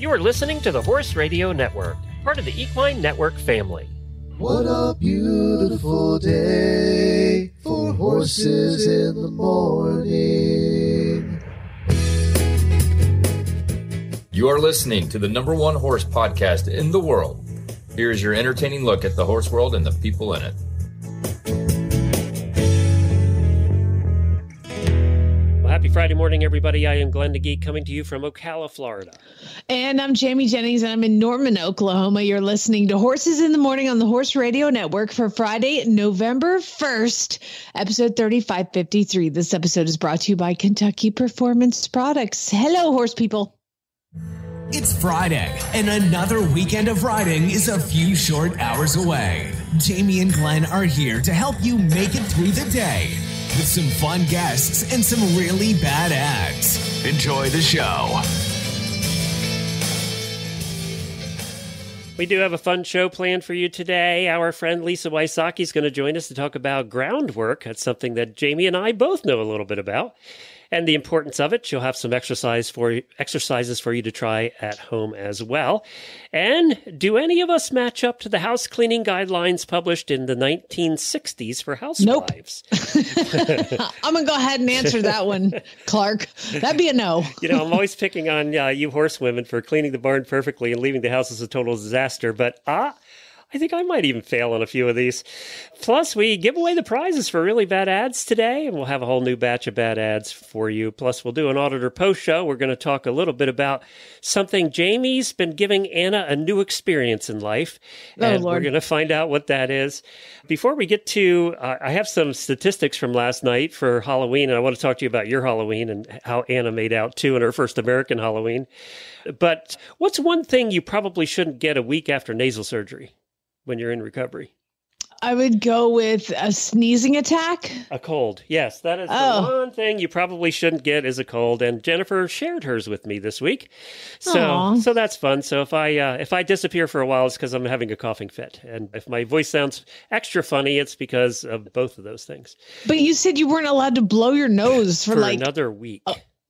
You are listening to the Horse Radio Network, part of the Equine Network family. What a beautiful day for horses in the morning. You are listening to the number one horse podcast in the world. Here is your entertaining look at the horse world and the people in it. Morning, everybody. I am Glenn the Geek coming to you from Ocala, Florida. And I'm Jamie Jennings, and I'm in Norman, Oklahoma. You're listening to Horses in the Morning on the Horse Radio Network for Friday, November 1st, episode 3553. This episode is brought to you by Kentucky Performance Products. Hello, horse people. It's Friday, and another weekend of riding is a few short hours away. Jamie and Glenn are here to help you make it through the day with some fun guests and some really bad ads. Enjoy the show. We do have a fun show planned for you today. Our friend Lisa Wysocky is going to join us to talk about groundwork. That's something that Jamie and I both know a little bit about and the importance of it. She'll have some exercise for exercises for you to try at home as well. And do any of us match up to the house cleaning guidelines published in the 1960s for housewives? Nope. I'm going to go ahead and answer that one, Clark. That'd be a no. you know, I'm always picking on uh, you horsewomen for cleaning the barn perfectly and leaving the house as a total disaster, but ah, I think I might even fail on a few of these. Plus, we give away the prizes for really bad ads today, and we'll have a whole new batch of bad ads for you. Plus, we'll do an auditor post show. We're going to talk a little bit about something Jamie's been giving Anna a new experience in life, Oh, and Lord. we're going to find out what that is. Before we get to, uh, I have some statistics from last night for Halloween, and I want to talk to you about your Halloween and how Anna made out too in her first American Halloween. But what's one thing you probably shouldn't get a week after nasal surgery? When you're in recovery? I would go with a sneezing attack. A cold. Yes, that is Oh. the one thing you probably shouldn't get is a cold. And Jennifer shared hers with me this week, so Aw. so that's fun. So if I uh, if I disappear for a while, it's because I'm having a coughing fit, and if my voice sounds extra funny, it's because of both of those things. But you said you weren't allowed to blow your nose for, For like, another week.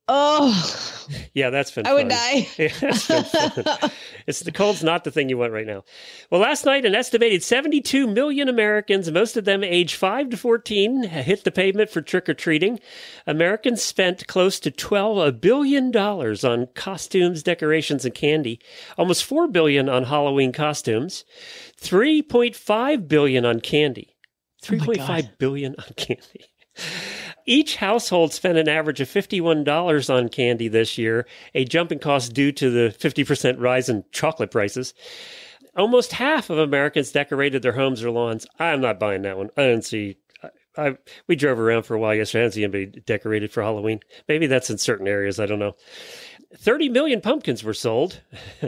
Oh, Yeah, that's been. I would die. Yeah, it's been fun. it's the cold's not the thing you want right now. Well, last night, an estimated 72 million Americans, most of them age 5 to 14, hit the pavement for trick or treating. Americans spent close to 12 billion dollars on costumes, decorations, and candy. Almost 4 billion on Halloween costumes. 3.5 billion on candy. Oh my 3.5 billion on candy. Each household spent an average of $51 on candy this year, a jump in cost due to the 50% rise in chocolate prices. Almost half of Americans decorated their homes or lawns. I'm not buying that one. I didn't see. I, we drove around for a while yesterday. I didn't see anybody decorated for Halloween. Maybe that's in certain areas. I don't know. 30 million pumpkins were sold.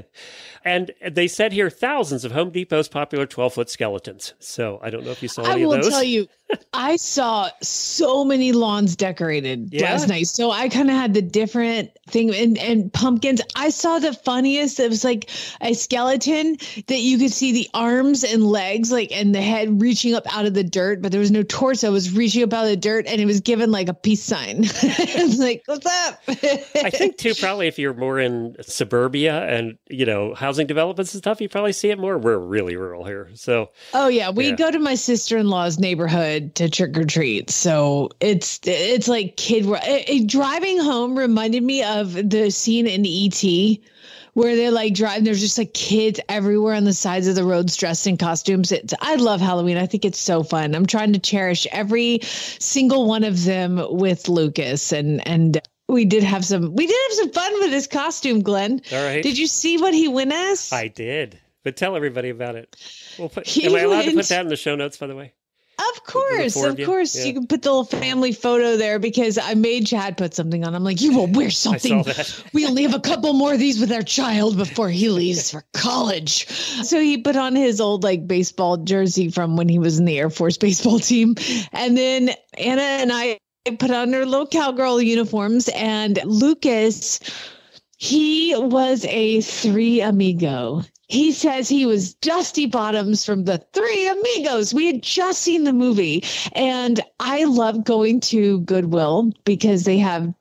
and they said here thousands of Home Depot's popular 12 foot skeletons. So I don't know if you saw I any will of those. tell you, I saw so many lawns decorated Yeah? last night. So I kind of had the different thing and, and pumpkins. I saw the funniest. It was like a skeleton that you could see the arms and legs, like, and the head reaching up out of the dirt, but there was no torso. It was reaching up out of the dirt and it was given like a peace sign. it's like, what's up? I think too, probably if you're more in suburbia and you know housing developments and stuff, you probably see it more. We're really rural here, so Oh yeah, we Yeah. go to my sister in law's neighborhood to trick or treat. So it's it's like kid. eh, eh, driving home reminded me of the scene in ET where they're like driving. There's just like kids everywhere on the sides of the roads dressed in costumes. It's I love Halloween. I think it's so fun. I'm trying to cherish every single one of them with Lucas and and. We did have some. We did have some fun with his costume, Glenn. all right. Did you see what he went as? I did, but tell everybody about it. We'll put. He am I allowed to put that in the show notes? By the way, Of course, of you? course. Yeah. You can put the little family photo there because I made Chad put something on. I'm like, you will wear something. We only have a couple more of these with our child before he leaves for college. So he put on his old like baseball jersey from when he was in the Air Force baseball team. And then Anna and I put on our little cowgirl uniforms and Lucas he was a three amigo. He says he was Dusty Bottoms from the Three Amigos. We had just seen the movie, and I love going to Goodwill because they have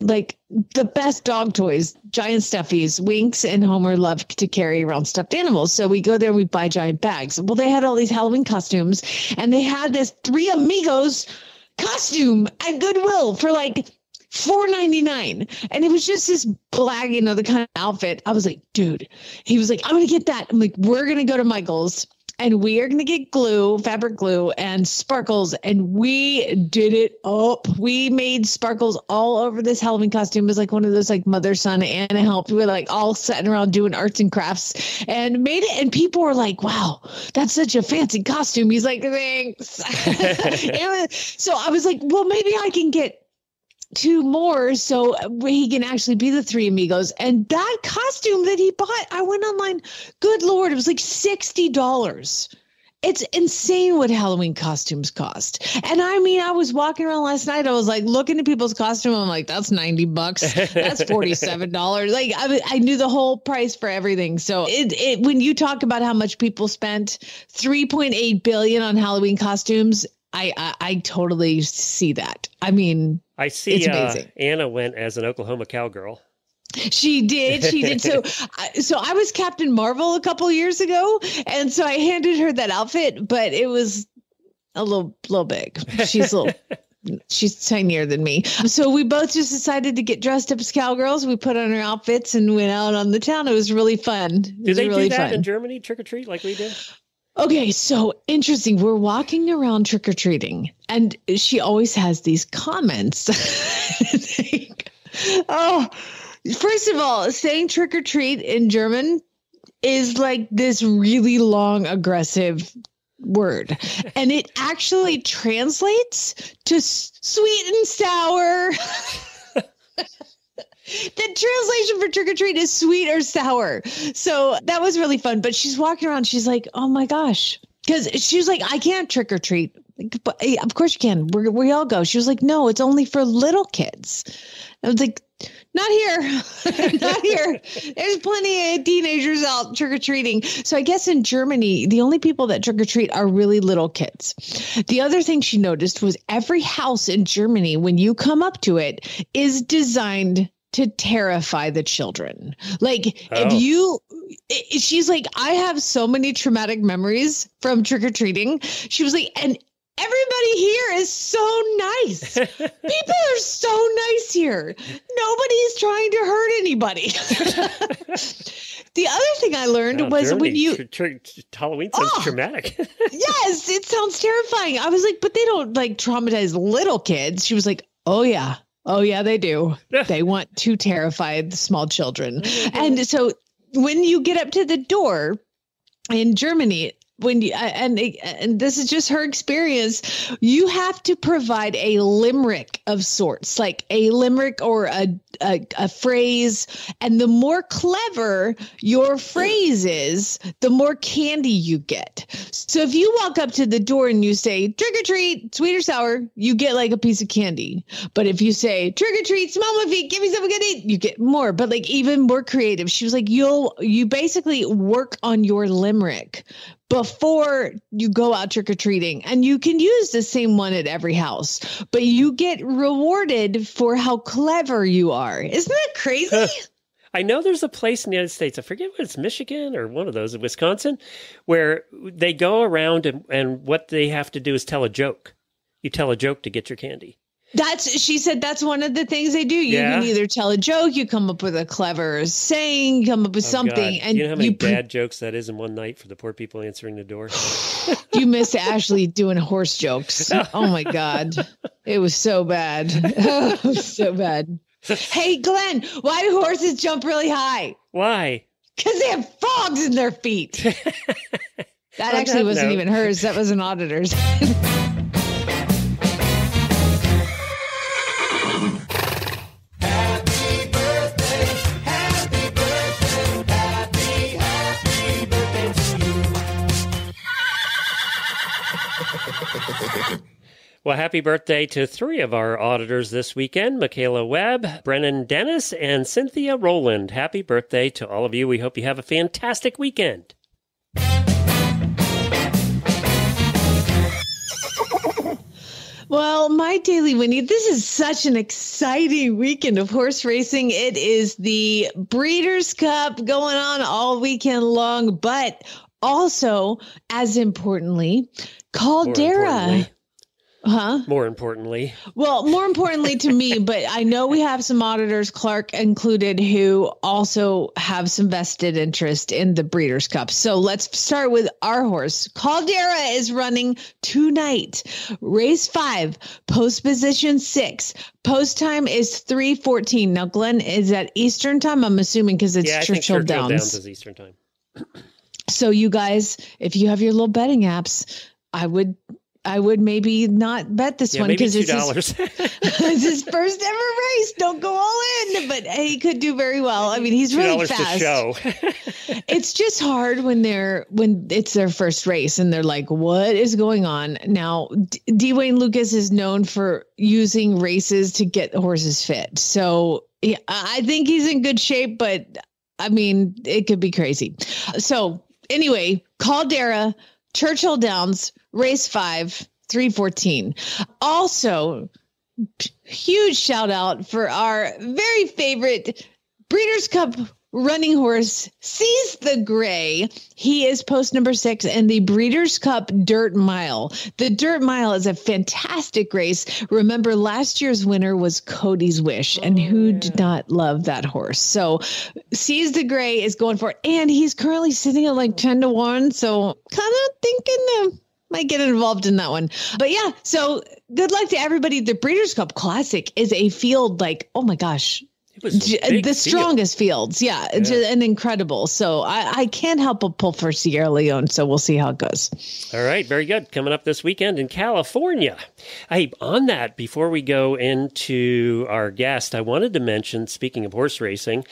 like the best dog toys, giant stuffies. Winks and Homer love to carry around stuffed animals. So we go there, we buy giant bags. Well, they had all these Halloween costumes and they had this Three Amigos costume at Goodwill for like four ninety nine, and it was just this black, you know, the kind of outfit. I was like, dude. He was like, I'm gonna get that. I'm like, we're gonna go to Michael's. And we are going to get glue, fabric glue, and sparkles. And we did it up. We made sparkles all over this Halloween costume. It was like one of those like mother, son, and helped. We were like all sitting around doing arts and crafts and made it. And people were like, wow, that's such a fancy costume. He's like, thanks. was, so I was like, well, maybe I can get two more so he can actually be the three amigos. And that costume that he bought, I went online. Good lord, it was like sixty dollars. It's insane what Halloween costumes cost. And I mean, I was walking around last night. I was like looking at people's costume. I'm like, that's 90 bucks. That's $47. like I, I knew the whole price for everything. So it, it, when you talk about how much people spent 3.8 billion on Halloween costumes, I, I, I totally see that. I mean, I see it's uh, Anna went as an Oklahoma cowgirl. She did. She did. So, so I was Captain Marvel a couple years ago, and so I handed her that outfit, but it was a little, little big. She's a little. she's tinier than me. So we both just decided to get dressed up as cowgirls. We put on our outfits and went out on the town. It was really fun. It do they really do that fun. in Germany, trick or treat, like we did? Okay, so interesting. We're walking around trick or treating, and she always has these comments. oh, first of all, saying trick or treat in German is like this really long, aggressive word, and it actually translates to sweet and sour. the translation for trick or treat is sweet or sour. So that was really fun. But she's walking around, she's like, oh my gosh. Because she was like, I can't trick or treat. But eh, of course you can. we we all go. She was like, no, it's only for little kids. I was like, not here, not here. There's plenty of teenagers out trick or treating. So I guess in Germany, the only people that trick or treat are really little kids. The other thing she noticed was every house in Germany, when you come up to it, is designed to terrify the children. Like oh. if you she's like I have so many traumatic memories from trick or treating. She was like and everybody here is so nice. People are so nice here. Nobody's trying to hurt anybody. the other thing I learned oh, was when you tr- tr- Halloween sounds oh, traumatic. yes, it sounds terrifying. I was like, but they don't like traumatize little kids. She was like, "Oh yeah, Oh yeah, they do. they want to terrify the small children. Mm-hmm. and so when you get up to the door in Germany, when you and and this is just her experience. You have to provide a limerick of sorts like a limerick or a, a, a phrase. And the more clever your phrase is the more candy you get. So if you walk up to the door and you say trick or treat sweet or sour you get like a piece of candy. But if you say trick or treat smell my feet give me something to eat you get more. But like even more creative. She was like you'll you basically work on your limerick before you go out trick or treating. And you can use the same one at every house, but you get rewarded for how clever you are. Isn't that crazy? I know there's a place in the United States, I forget what it's Michigan or one of those in Wisconsin, where they go around and, and what they have to do is tell a joke. You tell a joke to get your candy. That's she said that's one of the things they do. You yeah. can either tell a joke, you come up with a clever saying, come up with oh, something, God. and you know how many you bad jokes that is in one night for the poor people answering the door. you miss Ashley doing horse jokes. Oh my God, it was so bad. Oh, was so bad. Hey Glenn, why do horses jump really high? Why? Because they have frogs in their feet. that actually wasn't note. even hers. That was an auditor's. Well, happy birthday to three of our auditors this weekend Michaela Webb, Brennan Dennis, and Cynthia Rowland. Happy birthday to all of you. We hope you have a fantastic weekend. Well, my daily Whinnie, this is such an exciting weekend of horse racing. It is the Breeders' Cup going on all weekend long, but also, as importantly, Caldera. importantly, Huh? more importantly, Well, more importantly to me, but I know we have some auditors, Clark included, who also have some vested interest in the Breeders' Cup. So let's start with our horse. Caldera is running tonight. Race five, post position six. Post time is 314. Now, Glenn is at Eastern time, I'm assuming, because it's yeah, I think Churchill Churchill Downs. Downs is Eastern time. So you guys, if you have your little betting apps, I would I would maybe not bet this Yeah, one because it's his, it's his first ever race. Don't go all in, but he could do very well. I mean, he's really fast. It's just hard when they're when it's their first race and they're like, "What is going on?" Now, D- Dwayne Lucas is known for using races to get horses fit, so yeah, I think he's in good shape. But I mean, it could be crazy. So anyway, Caldera, Churchill Downs, race five, three fourteen. Also, huge shout out for our very favorite Breeders' Cup running horse, Seize the Grey. He is post number six in the Breeders' Cup Dirt Mile. The Dirt Mile is a fantastic race. Remember, last year's winner was Cody's Wish, and who did not love that horse? So, Seize the Grey is going for it, and he's currently sitting at like 10 to 1. So, kind of thinking uh, might get involved in that one. But yeah, so good luck to everybody. The Breeders' Cup Classic is a field like, oh my gosh, It was a J- big the field. strongest fields. Yeah, j- and incredible. So I, I can't help but pull for Sierra Leone. So we'll see how it goes. All right, very good. Coming up this weekend in California. Hey, on that, before we go into our guest, I wanted to mention, speaking of horse racing,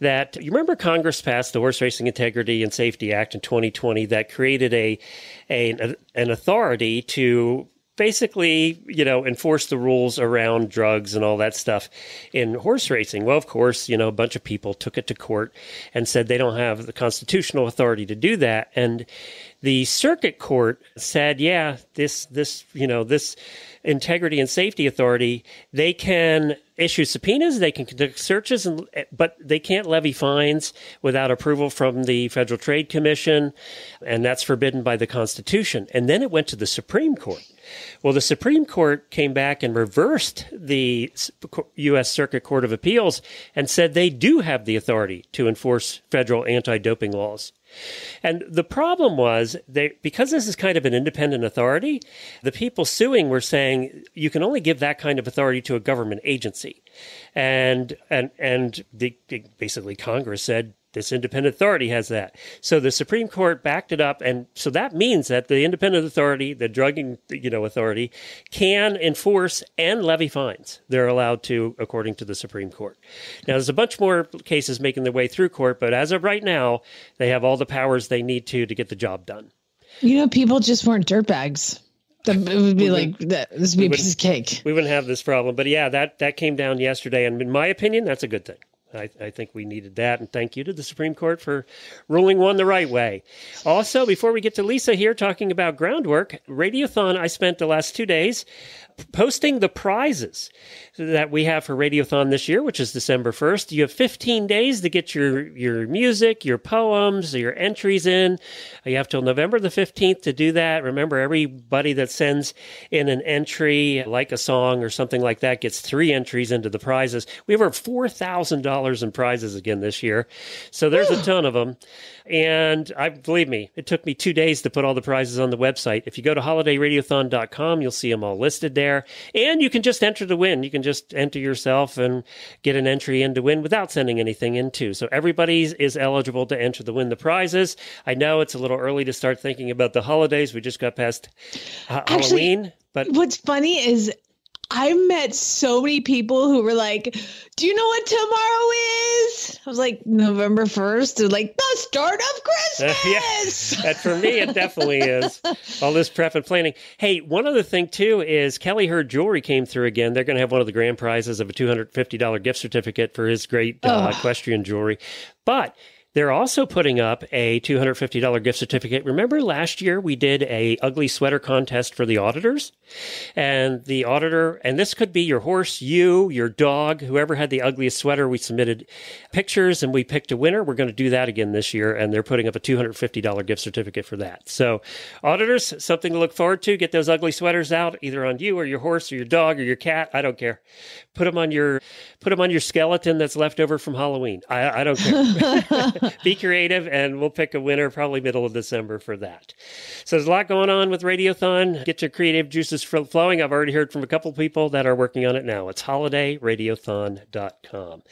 that you remember Congress passed the Horse Racing Integrity and Safety Act in 2020 that created a, a an authority to basically, you know, enforce the rules around drugs and all that stuff in horse racing. Well, of course, you know, a bunch of people took it to court and said they don't have the constitutional authority to do that. And the circuit court said, yeah, this, this, you know, this integrity and safety authority, they can issue subpoenas, they can conduct searches, and, but they can't levy fines without approval from the Federal Trade Commission, and that's forbidden by the Constitution. And then it went to the Supreme Court. Well, the Supreme Court came back and reversed the U.S. Circuit Court of Appeals and said they do have the authority to enforce federal anti doping laws. And the problem was they because this is kind of an independent authority, the people suing were saying you can only give that kind of authority to a government agency. And and and the, basically Congress said this independent authority has that. So the Supreme Court backed it up, and so that means that the independent authority, the drugging you know authority, can enforce and levy fines. They're allowed to, according to the Supreme Court. Now there's a bunch more cases making their way through court, but as of right now, they have all the powers they need to to get the job done. You know, people just weren't dirtbags. It would be like that. This would be a piece of cake. We wouldn't have this problem, but yeah, that that came down yesterday, and in my opinion, that's a good thing. I, I think we needed that, and thank you to the Supreme Court for ruling one the right way. Also, before we get to Lisa here talking about groundwork, Radiothon, I spent the last two days posting the prizes that we have for Radiothon this year, which is December 1st. You have 15 days to get your, your music, your poems, your entries in. You have till November the 15th to do that. Remember, everybody that sends in an entry, like a song or something like that, gets three entries into the prizes. We have over $4,000 in prizes again this year. So there's a ton of them. And I believe me, it took me two days to put all the prizes on the website. If you go to holidayradiothon.com, you'll see them all listed there. And you can just enter to win. You can just enter yourself and get an entry in to win without sending anything in too. So everybody is eligible to enter to win the prizes. I know it's a little early to start thinking about the holidays. We just got past ha- Actually, Halloween, but What's funny is I met so many people who were like, Do you know what tomorrow is? I was like, November 1st. They're like, The start of Christmas. yeah, that for me it definitely is. All this prep and planning. Hey, one other thing too is Kelly Hurd Jewelry came through again. They're going to have one of the grand prizes of a two hundred fifty dollar gift certificate for his great uh, equestrian jewelry. But They're also putting up a $250 gift certificate. Remember last year we did a ugly sweater contest for the auditors? And the auditor, and this could be your horse, you, your dog, whoever had the ugliest sweater, we submitted pictures and we picked a winner. We're going to do that again this year and they're putting up a $250 gift certificate for that. So auditors, something to look forward to. Get those ugly sweaters out either on you or your horse or your dog or your cat. I don't care. Put them on your, put them on your skeleton that's left over from Halloween. I, I don't care. be creative, and we'll pick a winner probably middle of December for that. So there's a lot going on with Radiothon. Get your creative juices flowing. I've already heard from a couple people that are working on it now. It's holidayradiothon.com.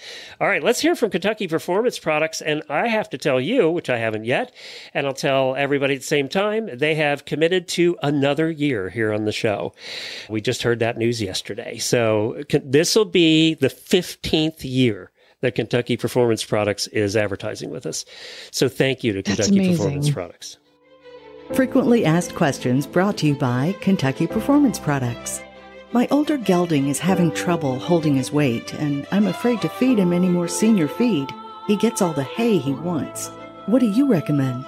All right, let's hear from Kentucky Performance Products. And I have to tell you, which I haven't yet, and I'll tell everybody at the same time, they have committed to another year here on the show. We just heard that news yesterday. So this will be the 15th year that Kentucky Performance Products is advertising with us. So thank you to That's Kentucky amazing. Performance Products. Frequently asked questions brought to you by Kentucky Performance Products. My older gelding is having trouble holding his weight, and I'm afraid to feed him any more senior feed. He gets all the hay he wants. What do you recommend?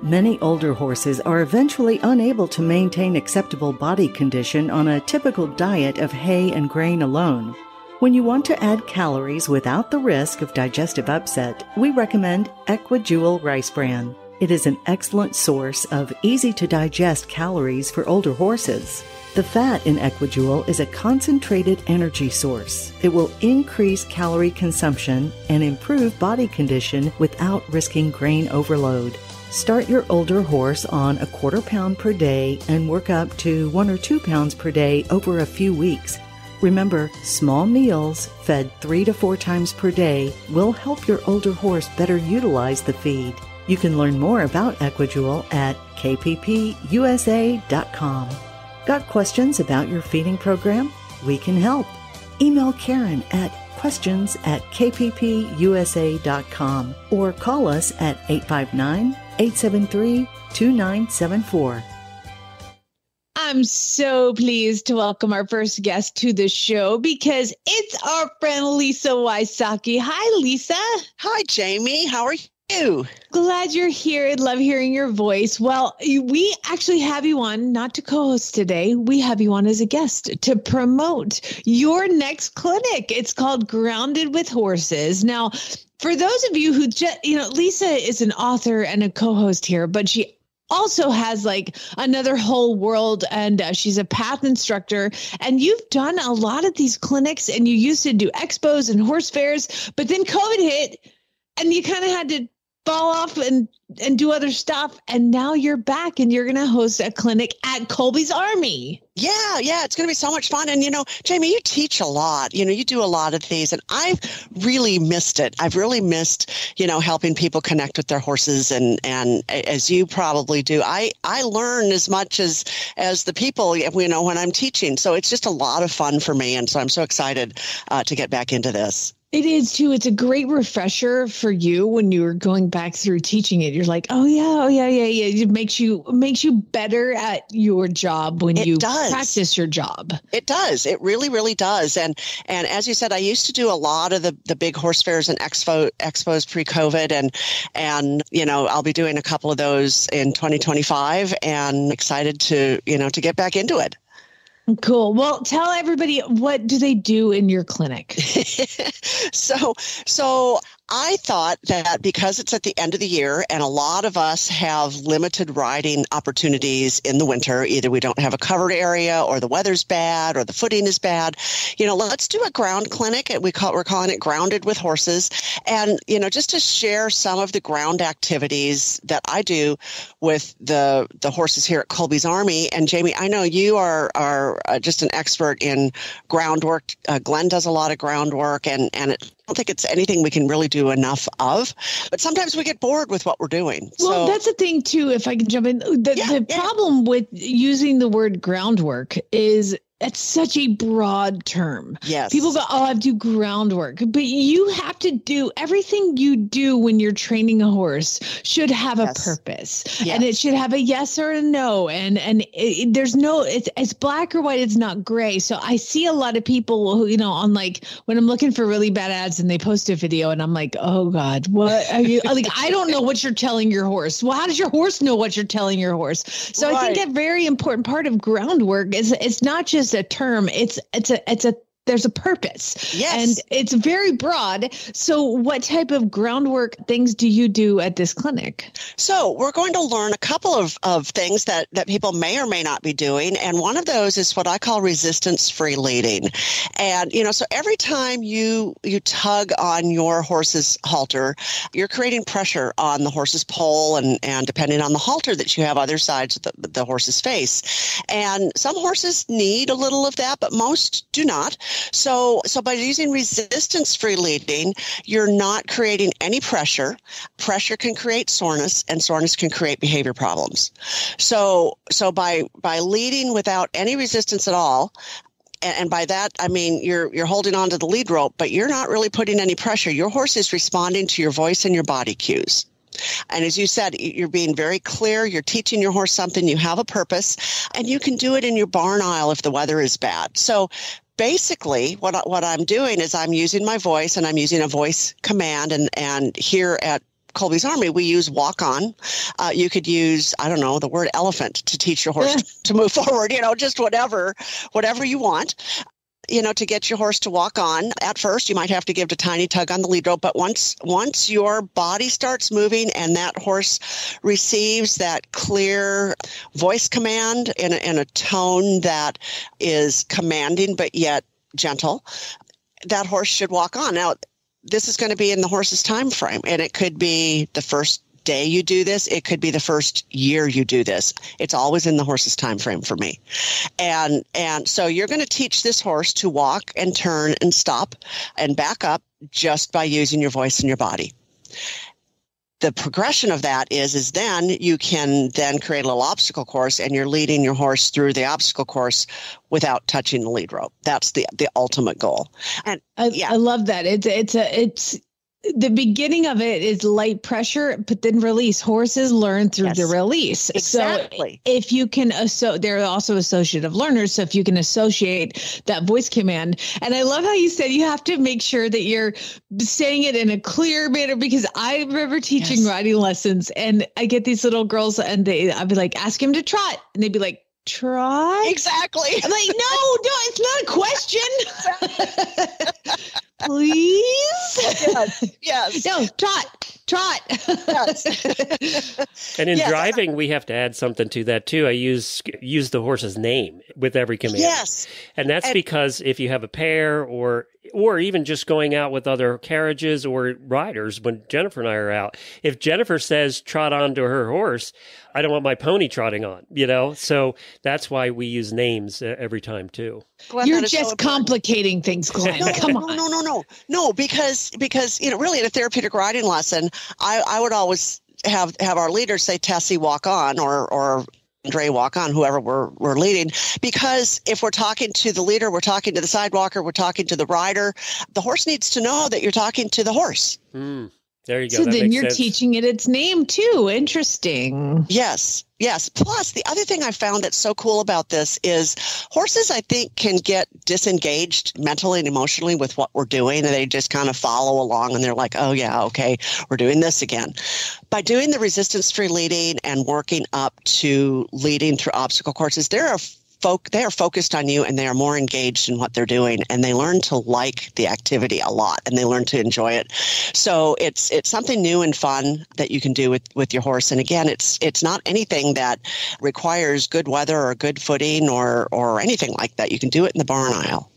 Many older horses are eventually unable to maintain acceptable body condition on a typical diet of hay and grain alone. When you want to add calories without the risk of digestive upset, we recommend Equijewel Rice Bran. It is an excellent source of easy to digest calories for older horses. The fat in Equijewel is a concentrated energy source. It will increase calorie consumption and improve body condition without risking grain overload. Start your older horse on a quarter pound per day and work up to one or two pounds per day over a few weeks. Remember, small meals fed three to four times per day will help your older horse better utilize the feed. You can learn more about Equijewel at kppusa.com. Got questions about your feeding program? We can help. Email Karen at questions at kppusa.com or call us at 859 873 2974. I'm so pleased to welcome our first guest to the show because it's our friend Lisa Wysocky. Hi, Lisa. Hi, Jamie. How are you? Glad you're here. I love hearing your voice. Well, we actually have you on, not to co host today. We have you on as a guest to promote your next clinic. It's called Grounded with Horses. Now, for those of you who just, you know, Lisa is an author and a co host here, but she also has like another whole world and uh, she's a path instructor. And you've done a lot of these clinics and you used to do expos and horse fairs but then covid hit and you kind of had to fall off and and do other stuff and now you're back and you're going to host a clinic at Colby's Army. Yeah, yeah, it's going to be so much fun. And, you know, Jamie, you teach a lot. You know, you do a lot of these, and I've really missed it. I've really missed, you know, helping people connect with their horses. And, and as you probably do, I, I learn as much as, as the people, you know, when I'm teaching. So it's just a lot of fun for me. And so I'm so excited uh, to get back into this. It is too. It's a great refresher for you when you're going back through teaching it. You're like, oh yeah, oh yeah, yeah, yeah. It makes you makes you better at your job when It you does. practice your job. It does. It really, really does. And and as you said, I used to do a lot of the, the big horse fairs and expo expos pre COVID, and and you know I'll be doing a couple of those in 2025, and excited to you know to get back into it. Cool. Well, tell everybody what do they do in your clinic? so so I thought that because it's at the end of the year and a lot of us have limited riding opportunities in the winter, either we don't have a covered area or the weather's bad or the footing is bad, you know, let's do a ground clinic. And we call we're calling it grounded with horses. And, you know, just to share some of the ground activities that I do with the the horses here at Colby's Army. And Jamie, I know you are are uh, just an expert in groundwork. Uh, Glenn does a lot of groundwork and and it, don't think it's anything we can really do enough of. But sometimes we get bored with what we're doing. Well, so, that's the thing too. If I can jump in, the, Yeah, the yeah. problem with using the word groundwork is it's such a broad term. Yes. People go, oh, I have do groundwork, but you have to do everything you do when you're training a horse should have a purpose, Yes. and it should have a yes or a no, and and it, there's no, it's it's black or white, it's not gray. So I see a lot of people who, you know, on like when I'm looking for really bad ads and they post a video, and I'm like, oh god, what are you like? I don't know what you're telling your horse. Well, how does your horse know what you're telling your horse? So I think Right. a very important part of groundwork is it's not just a term. It's it's a it's a there's a purpose. Yes. And it's very broad. So what type of groundwork things do you do at this clinic? So we're going to learn a couple of, of things that, that people may or may not be doing. And one of those is what I call resistance free leading. And, you know, so every time you, you tug on your horse's halter, you're creating pressure on the horse's pole and, and depending on the halter that you have other sides of the, the horse's face. And some horses need a little of that, but most do not. So, so by using resistance free leading, you're not creating any pressure. Pressure can create soreness and soreness can create behavior problems. So, so by, by leading without any resistance at all, and, and by that I mean you're you're holding on to the lead rope, but you're not really putting any pressure. Your horse is responding to your voice and your body cues. And as you said, you're being very clear. You're teaching your horse something. You have a purpose, and you can do it in your barn aisle if the weather is bad. So basically, what I, what I'm doing is I'm using my voice, and I'm using a voice command. And and here at Colby's Army, we use walk on. Uh, you could use, I don't know, the word elephant to teach your horse to move forward, you know, just whatever, whatever you want. You know, to get your horse to walk on. At first, you might have to give a tiny tug on the lead rope, but once once your body starts moving and that horse receives that clear voice command in a, in a tone that is commanding but yet gentle, that horse should walk on. Now, this is going to be in the horse's time frame and it could be the first day you do this it could be the first year you do this. It's always in the horse's time frame for me. And and so you're going to teach this horse to walk and turn and stop and back up just by using your voice and your body. The progression of that is is then you can then create a little obstacle course and you're leading your horse through the obstacle course without touching the lead rope. That's the the ultimate goal. And I, Yeah. I love that. It's it's a it's the beginning of it is light pressure, but then release. Horses learn through Yes. the release. Exactly. So if you can, so they're also associative learners. So if you can associate that voice command, and I love how you said you have to make sure that you're saying it in a clear manner because I remember teaching Yes. riding lessons, and I get these little girls, and they I'd be like, ask him to trot, and they'd be like, trot. exactly I'm like, no, no, it's not a question. Please. yes yes No, trot, trot. yes And in Yes. driving, we have to add something to that too. I use use the horse's name with every command. yes And that's And- because if you have a pair or or even just going out with other carriages or riders when Jennifer and I are out, if Jennifer says trot onto her horse, I don't want my pony trotting on, you know? So that's why we use names uh, every time too. Glenn, You're that is so just complicating things, Glenn. No, Come on. no, no, no, no, because because you know, really, in a therapeutic riding lesson, I I would always have have our leaders say Tessie walk on or or Dre walk on, whoever we're we're leading, because if we're talking to the leader, we're talking to the sidewalker, we're talking to the rider, the horse needs to know that you're talking to the horse. Hmm. There you go. So That then you're sense. teaching it its name too. Interesting. Yes, yes. Plus, the other thing I found that's so cool about this is horses, I think, can get disengaged mentally and emotionally with what we're doing. And they just kind of follow along and they're like, oh, yeah, okay, we're doing this again. By doing the resistance free leading and working up to leading through obstacle courses, there are folk they are focused on you and they are more engaged in what they're doing and they learn to like the activity a lot and they learn to enjoy it. So it's it's something new and fun that you can do with with your horse. And again it's it's not anything that requires good weather or good footing or or anything like that. You can do it in the barn aisle.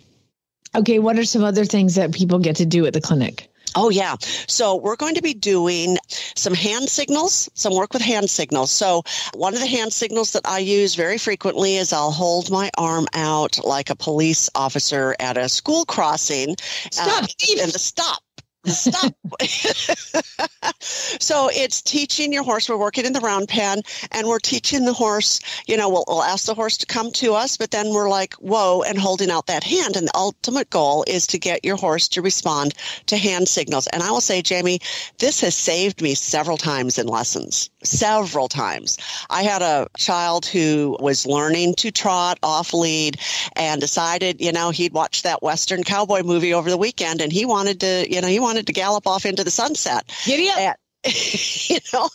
Okay, what are some other things that people get to do at the clinic? Oh, yeah. So we're going to be doing some hand signals, some work with hand signals. So one of the hand signals that I use very frequently is I'll hold my arm out like a police officer at a school crossing. Stop, uh, and the stop. Stop. so it's teaching your horse. We're working in the round pen and we're teaching the horse, you know, we'll, we'll ask the horse to come to us, but then we're like, whoa, and holding out that hand. And the ultimate goal is to get your horse to respond to hand signals. And I will say, Jamie, this has saved me several times in lessons, several times. I had a child who was learning to trot off lead and decided, you know, he'd watched that Western cowboy movie over the weekend and he wanted to, you know, he wanted to gallop off into the sunset. Giddy up. And- you know,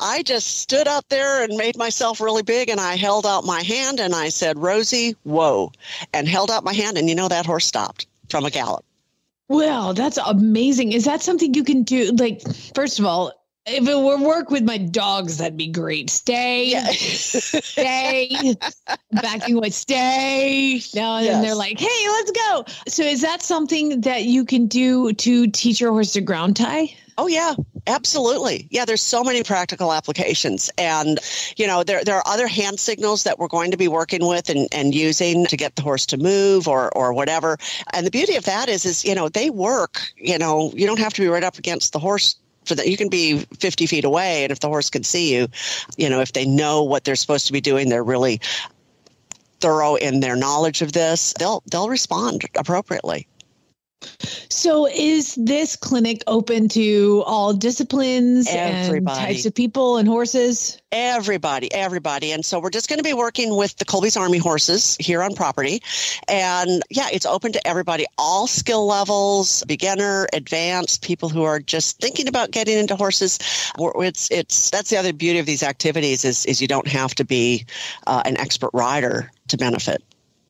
I just stood up there and made myself really big and I held out my hand and I said, Rosie, whoa, and held out my hand. And you know, that horse stopped from a gallop. Well, that's amazing. Is that something you can do? Like, first of all, if it were work with my dogs, that'd be great. Stay, stay, backing away, stay. Now and then they're like, hey, let's go. So is that something that you can do to teach your horse to ground tie? Oh yeah, absolutely. Yeah, there's so many practical applications. And, you know, there, there are other hand signals that we're going to be working with and, and using to get the horse to move or, or whatever. And the beauty of that is, is, you know, they work, you know, you don't have to be right up against the horse for that. You can be 50 feet away. And if the horse can see you, you know, if they know what they're supposed to be doing, they're really thorough in their knowledge of this, they'll, they'll respond appropriately. So is this clinic open to all disciplines and types of people and horses? Everybody, everybody. And so we're just going to be working with the Colby's Army horses here on property. And yeah, it's open to everybody, all skill levels, beginner, advanced, people who are just thinking about getting into horses. It's, it's, that's the other beauty of these activities is, is you don't have to be uh, an expert rider to benefit.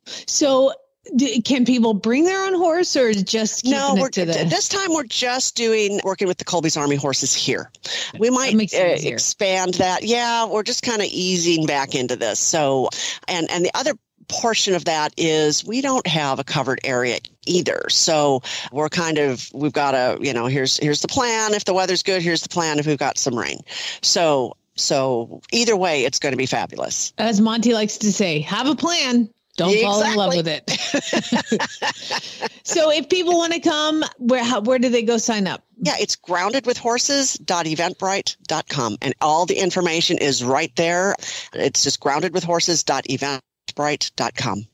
So d- can people bring their own horse or just No, we're this time we're just doing working with the Colby's Army horses here. We might it uh, expand that. Yeah, we're just kind of easing back into this. So, and and the other portion of that is we don't have a covered area either. So we're kind of we've got a you know here's here's the plan. If the weather's good, here's the plan. If we've got some rain, so so either way, it's going to be fabulous. as Monty likes to say, have a plan. Don't fall in love with it. so if people want to come, where how, where do they go sign up? Yeah, it's groundedwithhorses.eventbrite.com and all the information is right there. It's just groundedwithhorses.eventbrite.com.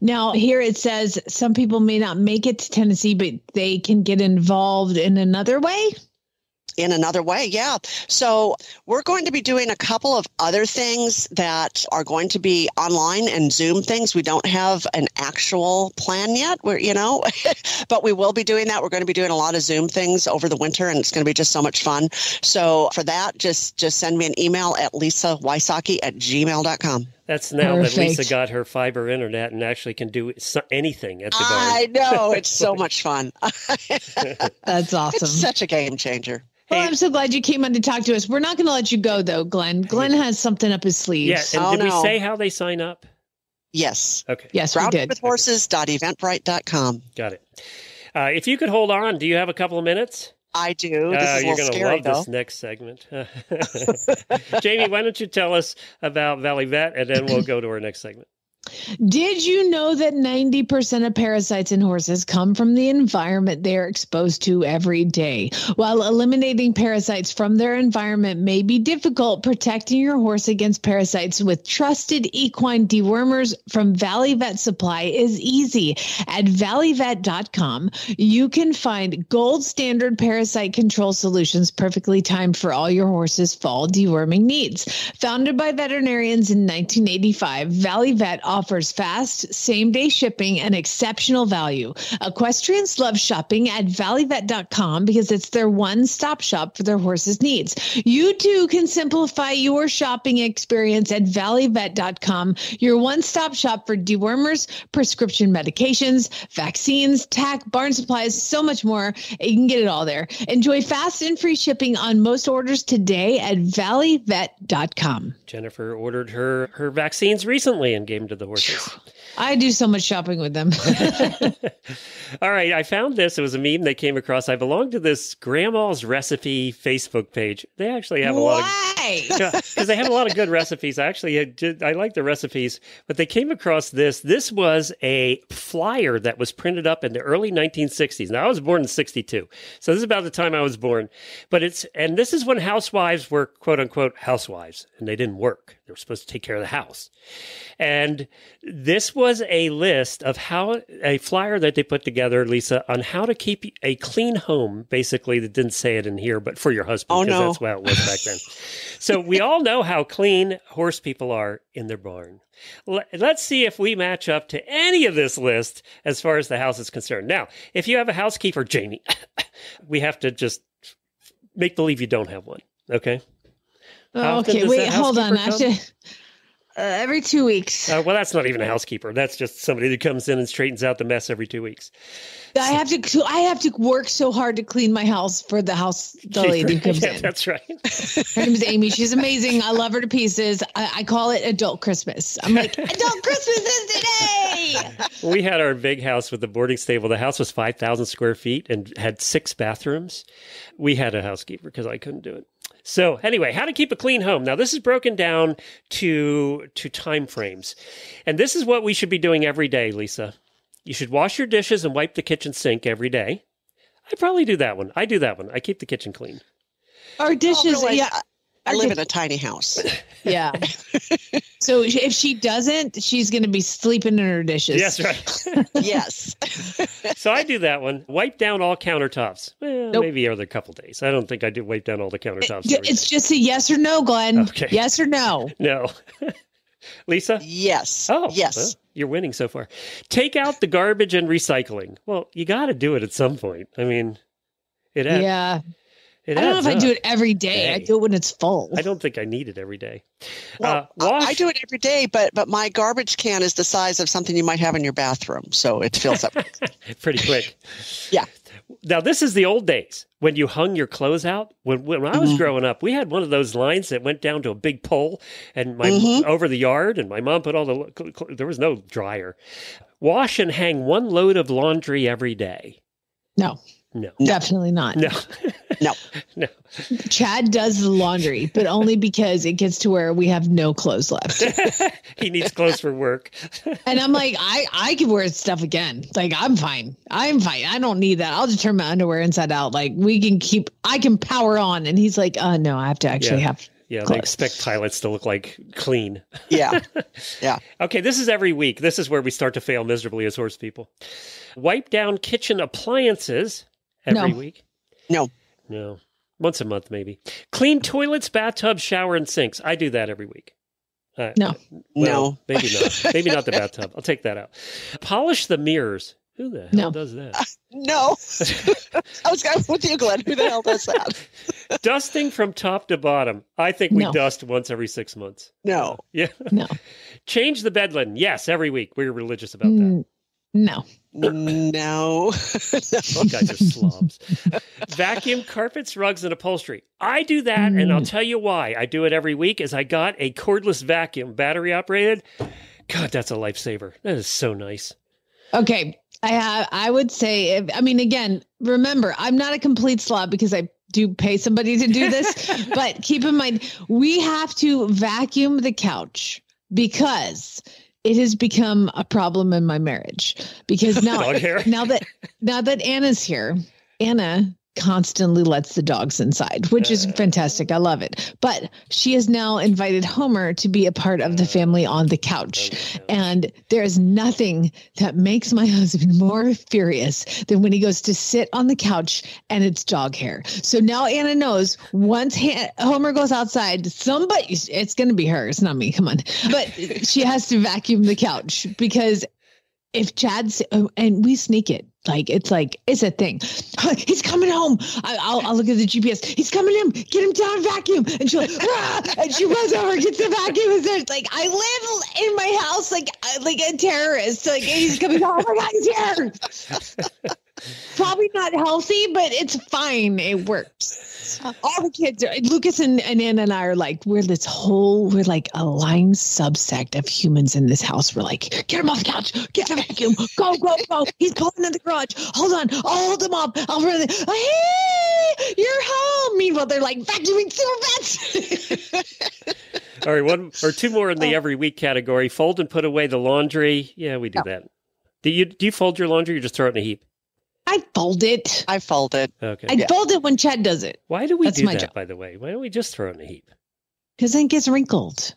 Now, here it says some people may not make it to Tennessee, but they can get involved in another way. In another way. Yeah. So we're going to be doing a couple of other things that are going to be online and Zoom things. We don't have an actual plan yet. We're, you know, but we will be doing that. We're going to be doing a lot of Zoom things over the winter and it's going to be just so much fun. So for that, just, just send me an email at lisa wysocky at gmail.com. That's now that Lisa got her fiber internet and actually can do anything at the barn. I know. It's so much fun. That's awesome. It's such a game changer. well, I'm so glad you came on to talk to us. We're not going to let you go, though, Glenn. Glenn has something up his sleeve. Yeah, and Oh, did we say how they sign up? Yes. Okay, yes, we did. Groundedwithhorses.eventbrite.com. got it. Uh, if you could hold on, do you have a couple of minutes? I do. This is ah, a you're little going to scary, love though. this next segment. Jamie, why don't you tell us about Valley Vet, and then we'll go to our next segment. Did you know that 90% of parasites in horses come from the environment they are exposed to every day? While eliminating parasites from their environment may be difficult, protecting your horse against parasites with trusted equine dewormers from Valley Vet Supply is easy. At valleyvet.com, you can find gold standard parasite control solutions perfectly timed for all your horse's fall deworming needs. Founded by veterinarians in 1985, Valley Vet offers fast, same day shipping and exceptional value. Equestrians love shopping at valleyvet.com because it's their one stop shop for their horse's needs. You too can simplify your shopping experience at valleyvet.com, your one stop shop for dewormers, prescription medications, vaccines, tack, barn supplies, so much more. You can get it all there. Enjoy fast and free shipping on most orders today at valleyvet.com. Jennifer ordered her her vaccines recently and gave them to the horses. I do so much shopping with them. All right, I found this. It was a meme that came across. I belong to this Grandma's Recipe Facebook page. They actually have a lot of Why? because they have a lot of good recipes. I actually I like the recipes, but they came across this. This was a flyer that was printed up in the early 1960s. Now I was born in 62, so this is about the time I was born. But it's and this is when housewives were quote unquote housewives, and they didn't work. They were supposed to take care of the house. And this was a list of how a flyer that they put together, Lisa, on how to keep a clean home. Basically, that didn't say it in here, but for your husband, Oh, because no. that's how it was back then. so we all know how clean horse people are in their barn. L- Let's see if we match up to any of this list as far as the house is concerned. Now, if you have a housekeeper, Jamie, we have to just make believe you don't have one. Okay. How oh, okay, wait, hold on. I have housekeeper to. Uh, every two weeks, Uh, well, that's not even a housekeeper. That's just somebody that comes in and straightens out the mess every two weeks. I have to. I have to work so hard to clean my house for the house. The lady who comes yeah, in. that's right. Her name is Amy. She's amazing. I love her to pieces. I, I call it adult Christmas. I'm like, adult Christmas is today. we had our big house with the boarding stable. The house was 5,000 square feet and had six bathrooms. We had a housekeeper because I couldn't do it. So anyway, how to keep a clean home. Now this is broken down to to time frames. And this is what we should be doing every day, Lisa. You should wash your dishes and wipe the kitchen sink every day. I probably do that one. I do that one. I keep the kitchen clean. Our dishes, Oh, really? yeah, I, I live in a tiny house. yeah. so if she doesn't, she's going to be sleeping in her dishes. Yes, right. yes. so I do that one. Wipe down all countertops. Well, Nope. maybe other couple days. I don't think I do wipe down all the countertops. D- every It's day. just a yes or no, Glenn. Okay. Yes or no. no. Lisa? Yes. Oh, yes. well, you're winning so far. Take out the garbage and recycling. Well, you got to do it at some point. I mean, it adds, Yeah. It I don't know adds if I do it every day. I do it when it's full. I don't think I need it every day. Well, uh, wash. I do it every day, but but my garbage can is the size of something you might have in your bathroom, so it fills up. pretty quick. Yeah. Now this is the old days when you hung your clothes out. When when I was Mhm. growing up, we had one of those lines that went down to a big pole and my Mhm. over the yard, and my mom put all the cl- cl- there was no dryer. Wash and hang one load of laundry every day. no, No, definitely not. no, No. no. Chad does the laundry, but only because it gets to where we have no clothes left. he needs clothes for work. And I'm like, I I can wear stuff again. Like I'm fine. I'm fine. I don't need that. I'll just turn my underwear inside out. Like we can keep. I can power on. And he's like, uh, no, I have to actually Yeah. have. Yeah, they expect pilots to look like clean. Yeah. Yeah. Okay, this is every week. This is where we start to fail miserably as horse people. Wipe down kitchen appliances every No. week. No. No. Once a month, maybe. Clean toilets, bathtub, shower, and sinks. I do that every week. Uh, No. well, No. Maybe not. Maybe not the bathtub. I'll take that out. Polish the mirrors. Who the hell No. does that? No. I was going with you, Glenn. Who the hell does that? Dusting from top to bottom. I think we No. dust once every six months. No. Yeah. No. Change the bed linen. Yes, every week. We're religious about that. Mm, No. No. You guys are slobs. Vacuum carpets, rugs, and upholstery. I do that, and I'll tell you why. I do it every week. Is I got a cordless vacuum, battery operated. God, that's a lifesaver. That is so nice. Okay. I have. I would say. If, I mean, again, remember, I'm not a complete slob because I do pay somebody to do this. but keep in mind, we have to vacuum the couch because it has become a problem in my marriage. Because now, now that now that Anna's here, Anna constantly lets the dogs inside, which is fantastic. I love it. But she has now invited Homer to be a part of the family on the couch. And there is nothing that makes my husband more furious than when he goes to sit on the couch and it's dog hair. So now Anna knows once ha- Homer goes outside, somebody, it's going to be her. It's not me. Come on. But she has to vacuum the couch because if Chad's oh, uh, and we sneak it, like it's like it's a thing. He's coming home. I, I'll, I'll look at the GPS. He's coming in. Get him down, vacuum. And she'll "Rah!" and she runs over, gets the vacuum. And there's like I live in my house like uh, like a terrorist. Like he's coming. Oh my god, he's here. Probably not healthy, but it's fine. It works. All the kids, are, Lucas and, and Anna and I are like, we're this whole, we're like a lying subsect of humans in this house. We're like, get him off the couch, get the vacuum, go, go, go. He's pulling in the garage. Hold on, I'll hold him up. I'll run. it. Hey, you're home. Meanwhile, they're like vacuuming through vents. All right, one or two more in the oh. every week category. Fold and put away the laundry. Yeah, we do that. Do you do you fold your laundry or just throw it in a heap? I fold it. I fold it. Okay. I fold it when Chad does it Why do we That's do my that, job. by the way? Why don't we just throw it in a heap? because then it gets wrinkled.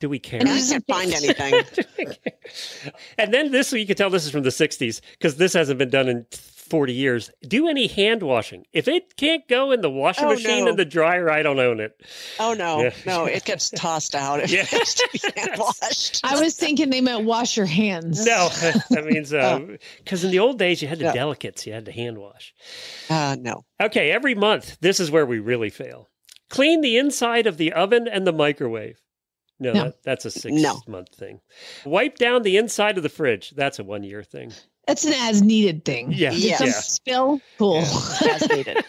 Do we care? And I Use can't find anything. and then this, you can tell this is from the 60s because this hasn't been done in 40 years. Do any hand washing. If it can't go in the washing Oh, machine no. and the dryer, I don't own it. Oh no, Yeah. no, it gets tossed out. It Yeah. has to be hand washed. I was thinking they meant wash your hands. No, that means, because in the old days, you had the Yeah. delicates, you had to hand wash. Uh, no. Okay, every month, this is where we really fail. Clean the inside of the oven and the microwave. No, No. That, that's a six No. month thing. Wipe down the inside of the fridge. That's a one year thing. That's an as needed thing. Yeah. Did Yeah. some Yeah. spill? Cool. As needed.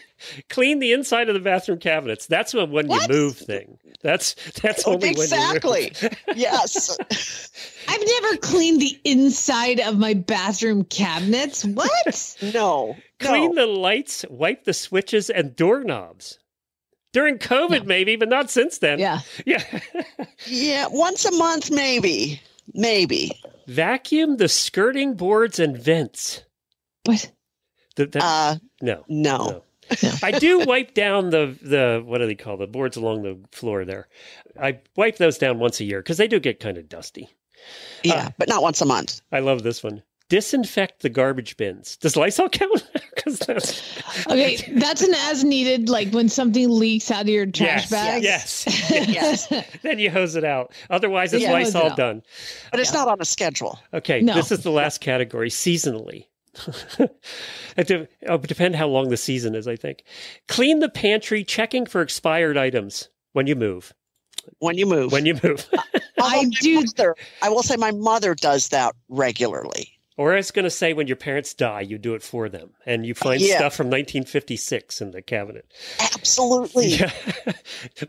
Clean the inside of the bathroom cabinets. That's a when What? you move thing. That's that's only exactly. when you yes. I've never cleaned the inside of my bathroom cabinets. What? No. Clean no. the lights, wipe the switches and doorknobs. During COVID, maybe, but not since then. yeah. Yeah. Yeah, once a month, maybe. Maybe. Vacuum the skirting boards and vents. What? The, that- Uh, no. no. No. I do wipe down the the what do they call the boards along the floor there. I wipe those down once a year because they do get kind of dusty. Yeah, Uh, but not once a month. I love this one. Disinfect the garbage bins. Does Lysol count? Because that's Okay, that's an as needed, like when something leaks out of your trash yes, bag. yes. Yes. then you hose it out. Otherwise, it's Yeah, hose it Lysol done. But it's not on a schedule. Okay, No. this is the last category. Seasonally. it de- oh, depend how long the season is. I think. Clean the pantry, checking for expired items when you move. When you move. When you move. I do. mother- I will say my mother does that regularly. Or I was going to say, when your parents die, you do it for them, and you find Yeah. stuff from 1956 in the cabinet. Absolutely. Yeah.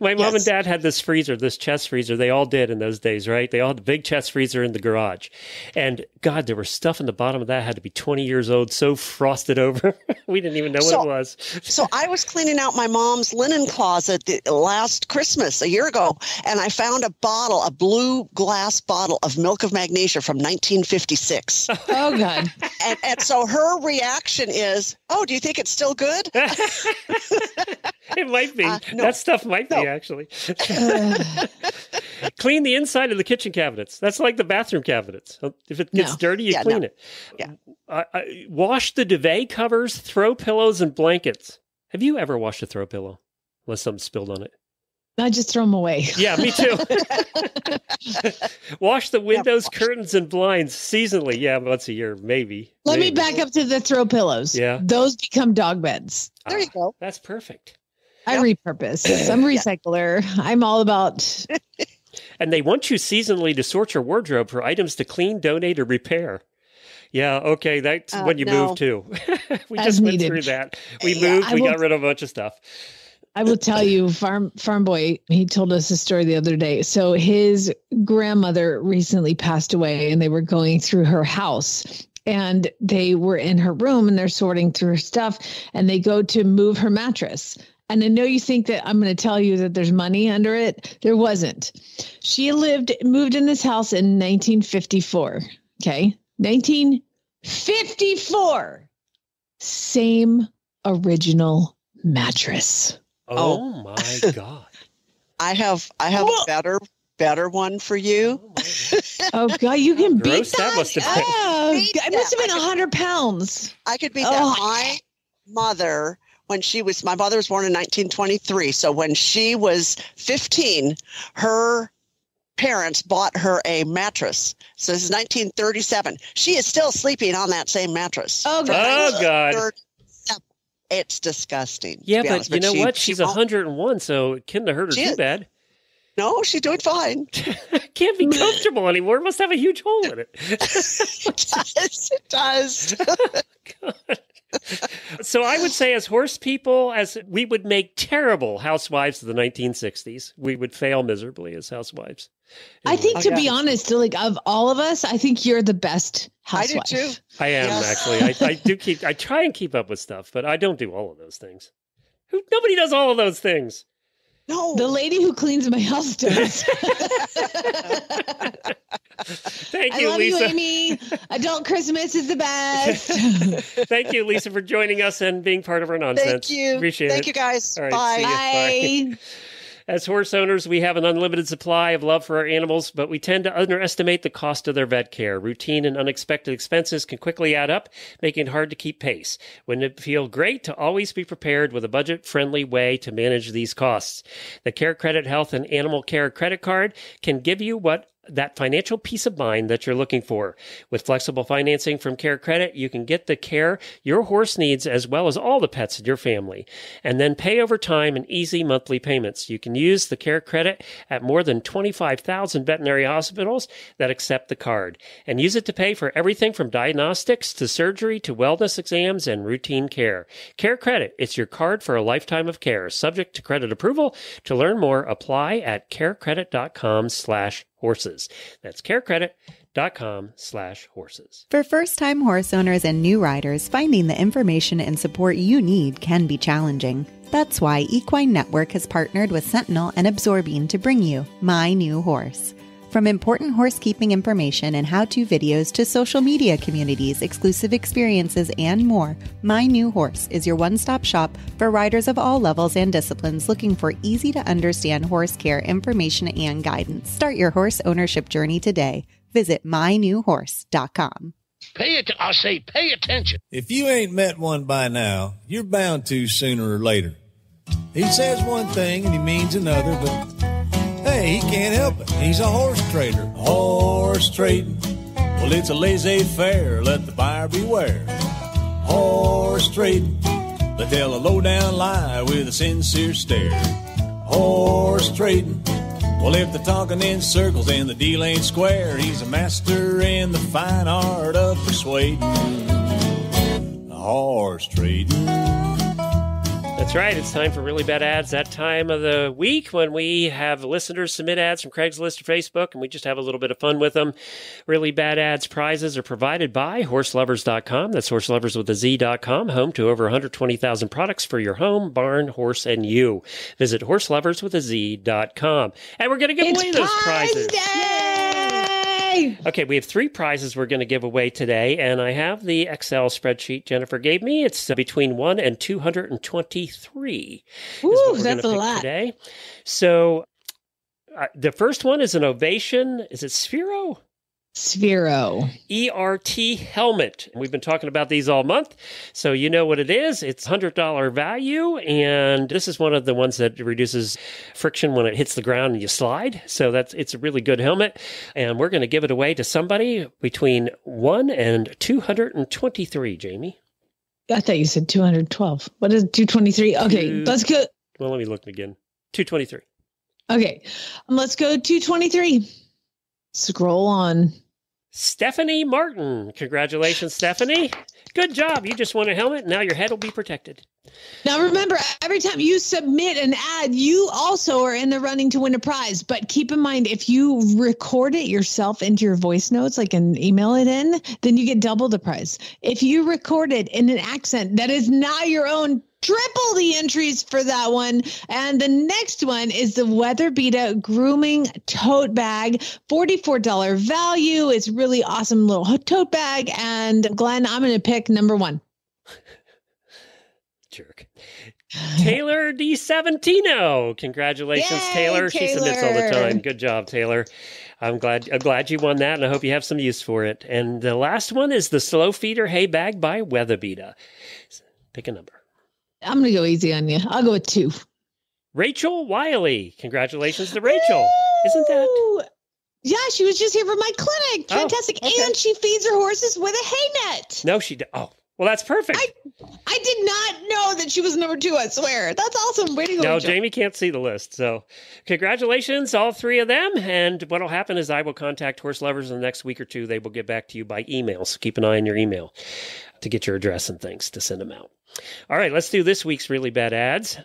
My mom and dad had this freezer, this chest freezer. They all did in those days, right? They all had the big chest freezer in the garage, and God, there was stuff in the bottom of that had to be 20 years old, so frosted over. we didn't even know what it was. So I was cleaning out my mom's linen closet the, last Christmas, a year ago, and I found a bottle, a blue glass bottle of milk of magnesia from 1956. Oh God. and, and so her reaction is, "Oh, do you think it's still good?" it might be. Uh, no. That stuff might be actually. Uh, clean the inside of the kitchen cabinets. That's like the bathroom cabinets. If it gets No. dirty, you Yeah, clean no. it. Yeah. I, I, wash the duvet covers, throw pillows and blankets. Have you ever washed a throw pillow? Unless something spilled on it. I just throw them away. Yeah, me too. wash the windows, washed. curtains, and blinds seasonally. Yeah, once a year, maybe. Let me back up to the throw pillows. Yeah. Those become dog beds. There you Ah, go. That's perfect. I Yep. repurpose. I'm a recycler. I'm all about And they want you seasonally to sort your wardrobe for items to clean, donate, or repair. Yeah, okay, that's Uh, when you no. move too. we As just went needed. through that. We Yeah, moved, I we will- got rid of a bunch of stuff. I will tell you, farm farm boy, he told us a story the other day. So his grandmother recently passed away, and they were going through her house, and they were in her room, and they're sorting through her stuff, and they go to move her mattress. And I know you think that I'm going to tell you that there's money under it. There wasn't. She lived, moved in this house in 1954. Okay, 1954. Same original mattress. Oh. oh, my God. I have I have Whoa. a better better one for you. Oh, my God. Oh God, you can beat gross that that. must have been. Oh, Beat it must have been a hundred pounds. I could be Oh. that. My mother, when she was, my mother was born in 1923. So when she was 15, her parents bought her a mattress. So this is 1937. She is still sleeping on that same mattress. Oh, From Oh, God. 1937. It's disgusting. Yeah, but honest, you know she- what? She's won't- 101, so it couldn't have hurt her She too is. bad. No, she's doing fine. Can't be comfortable anymore. It must have a huge hole in it. It does. It does. So I would say, as horse people, as we would make terrible housewives of the 1960s. We would fail miserably as housewives. I think, Oh, to yeah. be honest, like of all of us, I think you're the best I do housewife. too. I am Yes. actually. I, I do keep. I try and keep up with stuff, but I don't do all of those things. Who? Nobody does all of those things. No. The lady who cleans my house does. Thank I you, love Lisa. you, Amy. Adult Christmas is the best. Thank you, Lisa, for joining us and being part of our nonsense. Thank you. Appreciate Thank it. you guys. Right, Bye. ya. Bye. As horse owners, we have an unlimited supply of love for our animals, but we tend to underestimate the cost of their vet care. Routine and unexpected expenses can quickly add up, making it hard to keep pace. Wouldn't it feel great to always be prepared with a budget friendly way to manage these costs? The Care Credit Health and Animal Care Credit Card can give you what that financial peace of mind that you're looking for. With flexible financing from Care Credit, you can get the care your horse needs as well as all the pets in your family, and then pay over time in easy monthly payments. You can use the Care Credit at more than 25,000 veterinary hospitals that accept the card and use it to pay for everything from diagnostics to surgery to wellness exams and routine care. Care Credit, it's your card for a lifetime of care, subject to credit approval. To learn more, apply at carecredit.com slash horses. That's carecredit.com slash horses. For first time horse owners and new riders, finding the information and support you need can be challenging. That's why Equine Network has partnered with Sentinel and Absorbine to bring you My New Horse. From important horsekeeping information and how to videos to social media communities, exclusive experiences, and more, My New Horse is your one stop shop for riders of all levels and disciplines looking for easy to understand horse care information and guidance. Start your horse ownership journey today. Visit mynewhorse.com. Pay it. I say, pay attention. If you ain't met one by now, you're bound to sooner or later. He says one thing and he means another, but hey, he can't help it. He's a horse trader. Horse trading. Well, it's a laissez faire. Let the buyer beware. Horse trading. They tell a low down lie with a sincere stare. Horse trading. Well, if they're talking in circles and the deal ain't square, he's a master in the fine art of persuading. Horse trading. That's right. It's time for really bad ads. That time of the week when we have listeners submit ads from Craigslist or Facebook, and we just have a little bit of fun with them. Really bad ads prizes are provided by horselovers.com. That's horselovers with a Z.com, home to over 120,000 products for your home, barn, horse, and you. Visit horselovers with a Z.com. And we're going to give It's away those prize prizes. day! Okay, we have three prizes we're going to give away today, and I have the Excel spreadsheet Jennifer gave me. It's uh, between 1 and 223. Ooh, we're that's a lot. Today. So uh, the first one is an Ovation. Is it Sphero? Sphero. ERT helmet. We've been talking about these all month, so you know what it is. It's $100 value, and this is one of the ones that reduces friction when it hits the ground and you slide. So that's it's a really good helmet, and we're going to give it away to somebody between 1 and 223, Jamie. I thought you said 212. What is 223? Okay, Two- let's go. Well, let me look again. 223. Okay, um, let's go 223. Scroll on. Stephanie Martin. Congratulations, Stephanie. Good job. You just won a helmet. Now your head will be protected. Now remember, every time you submit an ad, you also are in the running to win a prize. But keep in mind, if you record it yourself into your voice notes, like and email it in, then you get double the prize. If you record it in an accent that is not your own, triple the entries for that one. And the next one is the WeatherBeeta Grooming Tote Bag, $44 value. It's really awesome little tote bag. And Glenn, I'm going to pick number one. Jerk. Taylor D. Savantino. Congratulations, Yay, Taylor. She submits all the time. Good job, Taylor. I'm glad I'm glad you won that, and I hope you have some use for it. And the last one is the Slow Feeder Hay Bag by WeatherBeeta. Pick a number. I'm going to go easy on you. I'll go with two. Rachel Wiley. Congratulations to Rachel. Isn't that? Ooh. Yeah, she was just here for my clinic. Oh, Fantastic. okay. And she feeds her horses with a hay net. No, she. d- Oh, well, that's perfect. I I did not know that she was number two. I swear. That's awesome. Way to go. No, Rachel. Jamie can't see the list. So, congratulations, all three of them. And what will happen is I will contact horse lovers in the next week or two. They will get back to you by email. So, keep an eye on your email to get your address and things to send them out. All right, let's do this week's really bad ads.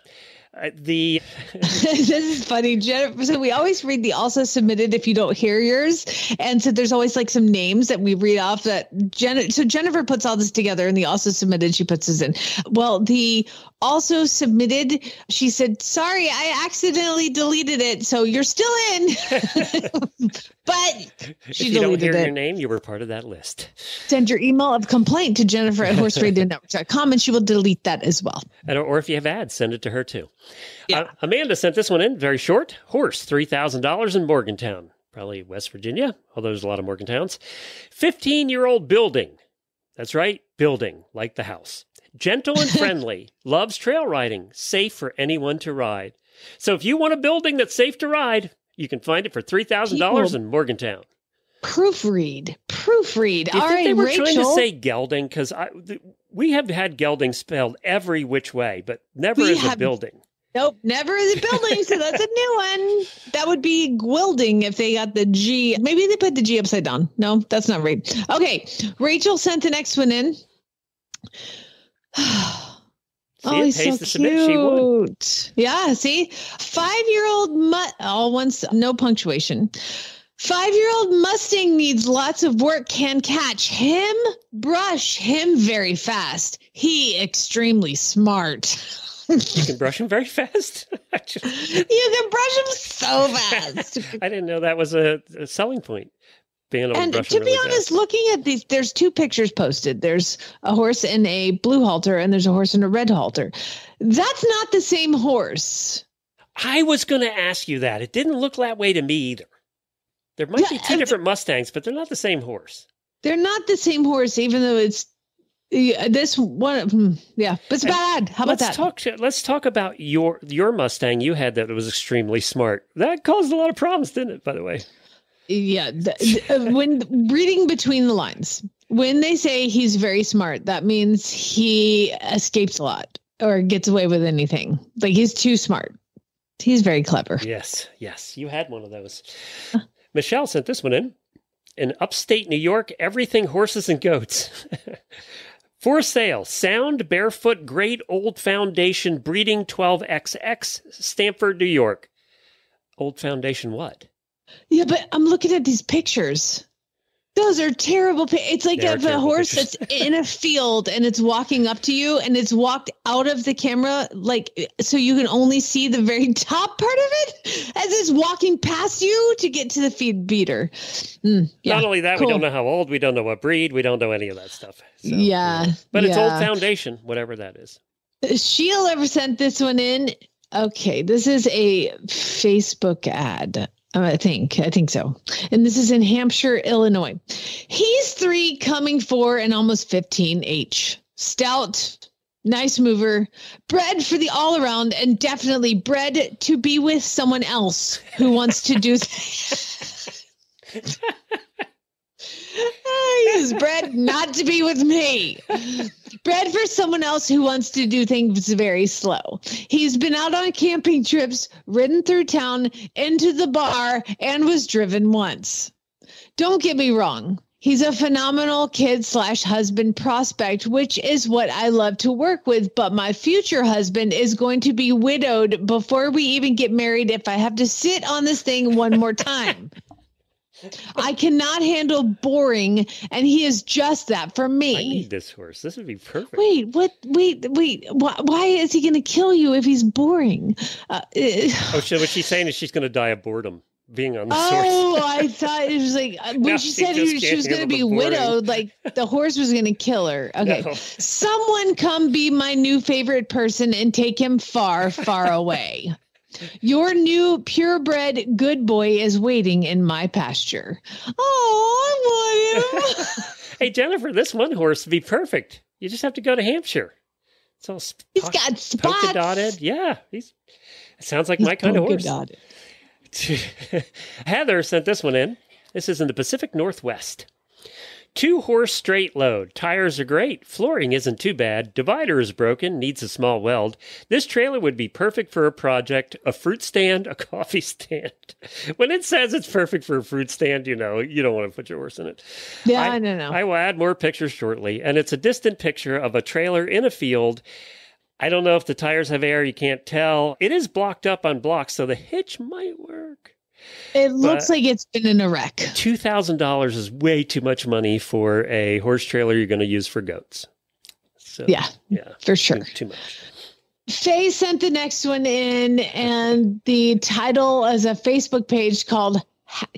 Uh, the this is funny, Jennifer. So we always read the also submitted if you don't hear yours, and so there's always like some names that we read off that Jen. So Jennifer puts all this together, and the also submitted she puts this in. Well, the also submitted, she said, "Sorry, I accidentally deleted it, so you're still in." but she if you don't hear it. your name, you were part of that list. Send your email of complaint to Jennifer at horseradionetwork.com, and she will delete that as well. And, or if you have ads, send it to her too. Uh, Amanda sent this one in very short. Horse, $3,000 in Morgantown, probably West Virginia, although there's a lot of Morgantowns. 15 year old building. That's right, building, like the house. Gentle and friendly, loves trail riding, safe for anyone to ride. So if you want a building that's safe to ride, you can find it for $3,000 in Morgantown. Proofread, proofread. Do you All think right, they were Rachel. trying to say gelding? Because th- we have had gelding spelled every which way, but never We as a building. Nope, never is a building. so that's a new one. That would be gwilding if they got the G. Maybe they put the G upside down. No, that's not right. Okay, Rachel sent the next one in. oh, he's so to she won. cute. Yeah, see, five-year-old mutt. All oh, once, no punctuation. Five-year-old Mustang needs lots of work. Can catch him, brush him very fast. He extremely smart. You can brush him very fast. Just- You can brush him so fast. I didn't know that was a, a selling point. Being able and to brush be really honest, fast. looking at these, there's two pictures posted. There's a horse in a blue halter, and there's a horse in a red halter. That's not the same horse. I was going to ask you that. It didn't look that way to me either. There might be two different Mustangs, but they're not the same horse. They're not the same horse, even though it's yeah, this one. hmm, Yeah, but it's bad. How about let's that? talk. Let's talk about your your Mustang you had that was extremely smart. That caused a lot of problems, didn't it? By the way, Yeah, th- th- uh, when reading between the lines, when they say he's very smart, that means he escapes a lot or gets away with anything. Like he's too smart. He's very clever. yes, yes, you had one of those. Michelle sent this one in. In upstate New York, everything horses and goats. For sale, sound barefoot great old foundation breeding 12XX, Stamford, New York. Old foundation what? Yeah, but I'm looking at these pictures. Those are terrible. pi- It's like They a horse pictures. that's in a field and it's walking up to you and it's walked out of the camera, like so you can only see the very top part of it as it's walking past you to get to the feed beater. Mm, yeah, Not only that, cool. we don't know how old, we don't know what breed, we don't know any of that stuff. So, Yeah, But it's old foundation, whatever that is. Sheila ever sent this one in? Okay, this is a Facebook ad. I think. I think so. And this is in Hampshire, Illinois. He's three, coming four, and almost 15 H. Stout, nice mover, bred for the all around, and definitely bred to be with someone else who wants to do. he was bred not to be with me. Bred for someone else who wants to do things very slow. He's been out on camping trips, ridden through town, into the bar, and was driven once. Don't get me wrong. He's a phenomenal kid slash husband prospect, which is what I love to work with. But my future husband is going to be widowed before we even get married if I have to sit on this thing one more time. I cannot handle boring, and he is just that for me. I need this horse. This would be perfect. Wait, what? Wait, wait. Why, why is he going to kill you if he's boring? Uh, eh, Oh, so what she's saying is she's going to die of boredom being on horse. oh, I thought it was like uh, when No, she she said he- she was going to be widowed, like the horse was going to kill her. Okay, No. someone come be my new favorite person and take him far, far away. Your new purebred good boy is waiting in my pasture. Oh, I want him. Hey, Jennifer, this one horse would be perfect. You just have to go to Hampshire. It's all sp- He's got spots. polka dotted. Yeah, he's. It sounds like He's my kind of horse. Heather sent this one in. This is in the Pacific Northwest. Two horse straight load. Tires are great. Flooring isn't too bad. Divider is broken, needs a small weld. This trailer would be perfect for a project, a fruit stand, a coffee stand. When it says it's perfect for a fruit stand, you know, you don't want to put your horse in it. Yeah, I, don't know. I will add more pictures shortly. And it's a distant picture of a trailer in a field. I don't know if the tires have air, you can't tell. It is blocked up on blocks, so the hitch might work. It looks like it's been in a wreck. Two thousand dollars is way too much money for a horse trailer you're going to use for goats. So Yeah, yeah, for sure. too, too much. Faye sent the next one in, and the title is a Facebook page called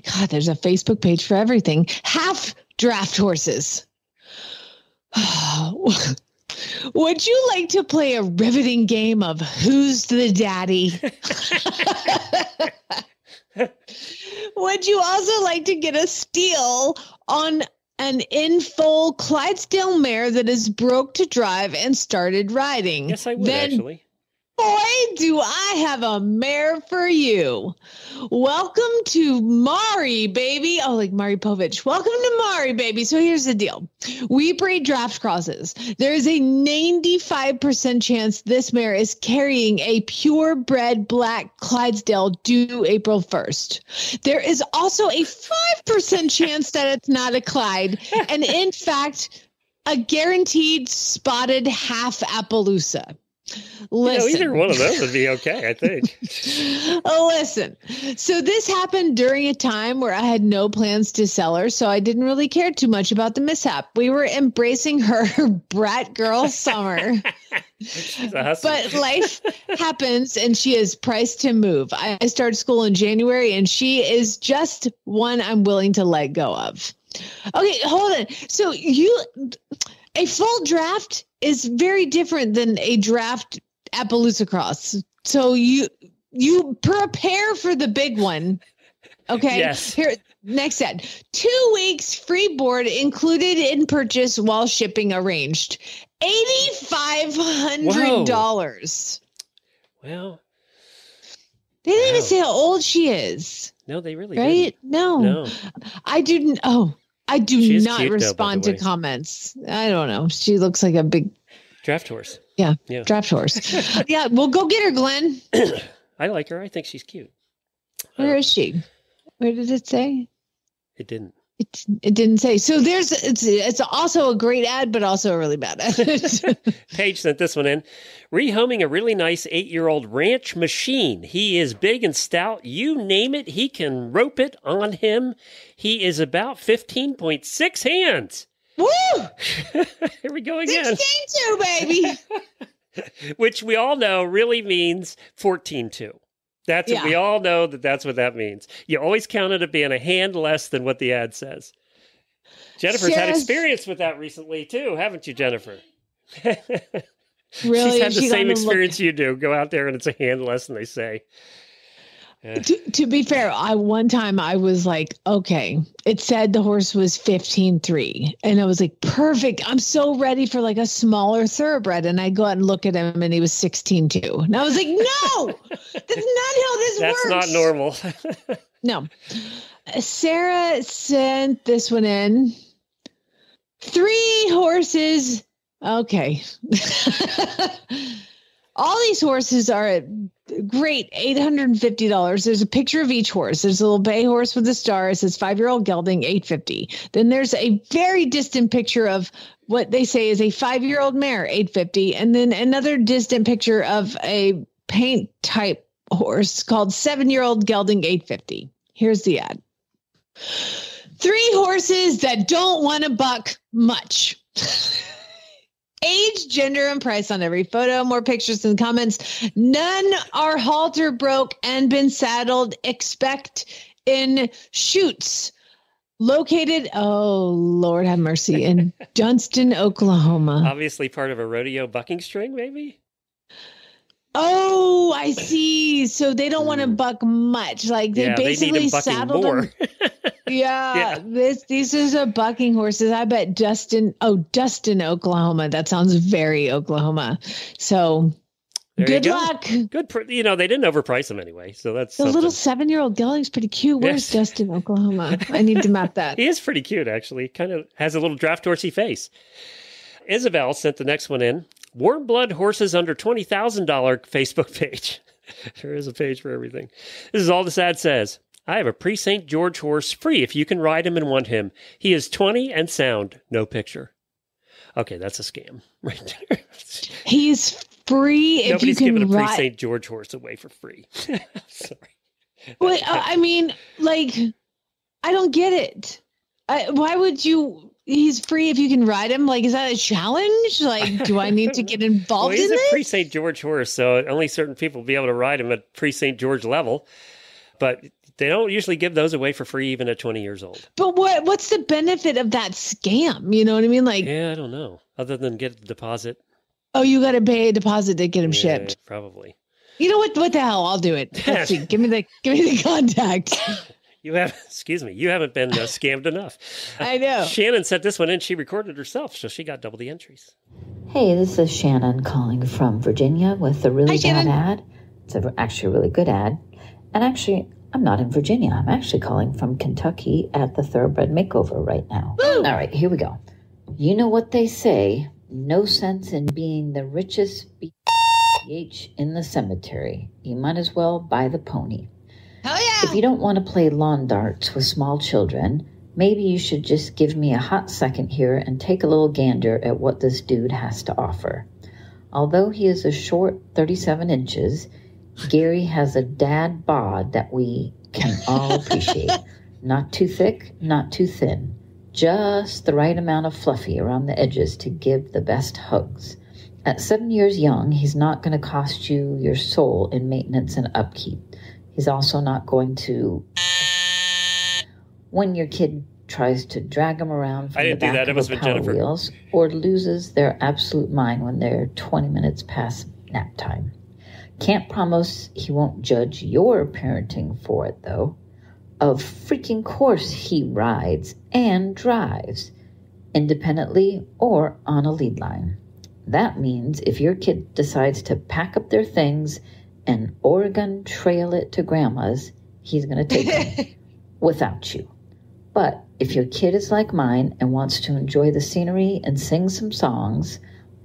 God, there's a Facebook page for everything. Half draft horses. Would you like to play a riveting game of who's the daddy? Would you also like to get a steal on an in full Clydesdale mare that is broke to drive and started riding? Yes, I would then actually. Boy, do I have a mare for you. Welcome to Maury, baby. Oh, like Maury Povich. Welcome to Maury, baby. So here's the deal we breed draft crosses. There is a 95% chance this mare is carrying a purebred black Clydesdale due April 1st. There is also a 5% chance that it's not a Clyde. And in fact, a guaranteed spotted half Appaloosa. You know, either one of those would be okay, I think. Oh, listen. So this happened during a time where I had no plans to sell her, so I didn't really care too much about the mishap. We were embracing her brat girl summer. But life happens and she is priced to move. I I started school in January and she is just one I'm willing to let go of. Okay, hold on. So you a full draft is very different than a draft Appaloosa cross. So you you prepare for the big one. Okay. Yes. Here next ad. Two weeks free board included in purchase while shipping arranged. Eighty five hundred dollars. well, They didn't even say how old she is. no, they really Right? didn't. No. No. I didn't oh I do She is not cute, though, respond to comments. I don't know. She looks like a big Draft horse. yeah, Yeah. draft horse. yeah, well go get her, Glenn. I like her. I think she's cute. Where Uh, is she? Where did it say? It didn't. It, it didn't say. So there's it's it's also a great ad, but also a really bad ad. Paige sent this one in. Rehoming a really nice eight year old ranch machine. He is big and stout. You name it, he can rope it on him. He is about 15.6 hands. Woo! Here we go again. Sixteen two, baby. Which we all know really means 14.2. That's what Yeah. we all know that that's what that means. You always count it at being a hand less than what the ad says. Jennifer's had experience with that recently too, haven't you, Jennifer? Really? She's had the She same gonna look- experience you do. Go out there and it's a hand less than they say. Yeah. To, to be fair, I one time I was like, okay, it said the horse was 15.3. And I was like, perfect. I'm so ready for like a smaller thoroughbred. And I go out and look at him and he was 16.2. And I was like, no, that's not how this That's works. not normal. No. Sarah sent this one in. Three horses. Okay. All these horses are at great $850. There's a picture of each horse. There's a little bay horse with a star. It says five year old gelding, 850. Then there's a very distant picture of what they say is a five year old mare, 850. And then another distant picture of a paint type horse called seven year old gelding, 850. Here's the ad. Three horses that don't want to buck much. Age, gender, and price on every photo. More pictures and comments. None are halter broke and been saddled. Expect in shoots located. Oh, Lord have mercy. In Dunston, Oklahoma. Obviously part of a rodeo bucking string, maybe? Oh, I see. So they don't want to buck much. Like they Hmm. yeah, they basically need saddled more. them. Yeah, Yeah. this these is a bucking horses. I bet Dustin. Oh, Dustin, Oklahoma. That sounds very Oklahoma. So There Good go. luck. Good. Pr- you know, they didn't overprice them anyway, so that's The something. little seven year old gelding's pretty cute. Where's Yes. Dustin, Oklahoma? I need to map that. He is pretty cute, actually. Kind of has a little draft horsey face. Isabel sent the next one in. Warm blood horses under twenty thousand dollar Facebook page. there is a page for everything. This is all this ad says. I have a Prix St. George horse free if you can ride him and want him. He is twenty and sound. No picture. Okay, that's a scam right there. He's free if Nobody's you giving a Prix St. George horse away for free. Sorry. Well, I mean, like, I don't get it. I, why would you? He's free if you can ride him. Like, is that a challenge? Like, do I need to get Well, involved he's in a Prix St. George horse, so only certain people will be able to ride him at Prix St. George level. But they don't usually give those away for free, even at 20 years old. But what? What's the benefit of that scam? You know what I mean? Like, Yeah, I don't know. Other than get the deposit. oh, you got to pay a deposit to get him Yeah, shipped. Probably. You know what? What the hell? I'll do it. Let's see. Give me the give me the contact. You have, excuse me, you haven't been uh, scammed enough. I know. Shannon sent this one in. She recorded herself, so she got double the entries. Hey, this is Shannon calling from Virginia with a really Hi, bad Shannon. ad. It's a, actually a really good ad. And actually, I'm not in Virginia. I'm actually calling from Kentucky at the Thoroughbred Makeover right now. All right, here we go. You know what they say no sense in being the richest BH in the cemetery. You might as well buy the pony. Hell yeah! If you don't want to play lawn darts with small children, maybe you should just give me a hot second here and take a little gander at what this dude has to offer. Although he is a short 37 inches, Gary has a dad bod that we can all appreciate. Not too thick, not too thin. Just the right amount of fluffy around the edges to give the best hugs. At seven years young, he's not going to cost you your soul in maintenance and upkeep. He's also not going to. When your kid tries to drag him around from I didn't the do back that. It of must been Power Jennifer. Wheels, or loses their absolute mind when they're 20 minutes past nap time. Can't promise he won't judge your parenting for it, though. Of freaking course he rides and drives, independently or on a lead line. That means if your kid decides to pack up their things and Oregon trail it to grandma's, he's going to take it without you. But if your kid is like mine and wants to enjoy the scenery and sing some songs,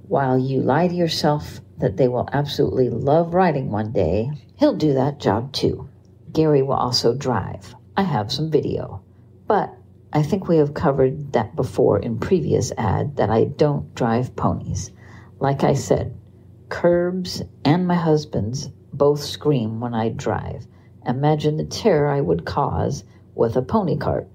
while you lie to yourself that they will absolutely love riding one day, he'll do that job too. Gary will also drive. I have some video. But I think we have covered that before in previous ad that I don't drive ponies. Like I said, curbs and my husband's both scream when I drive. Imagine the terror I would cause with a pony cart.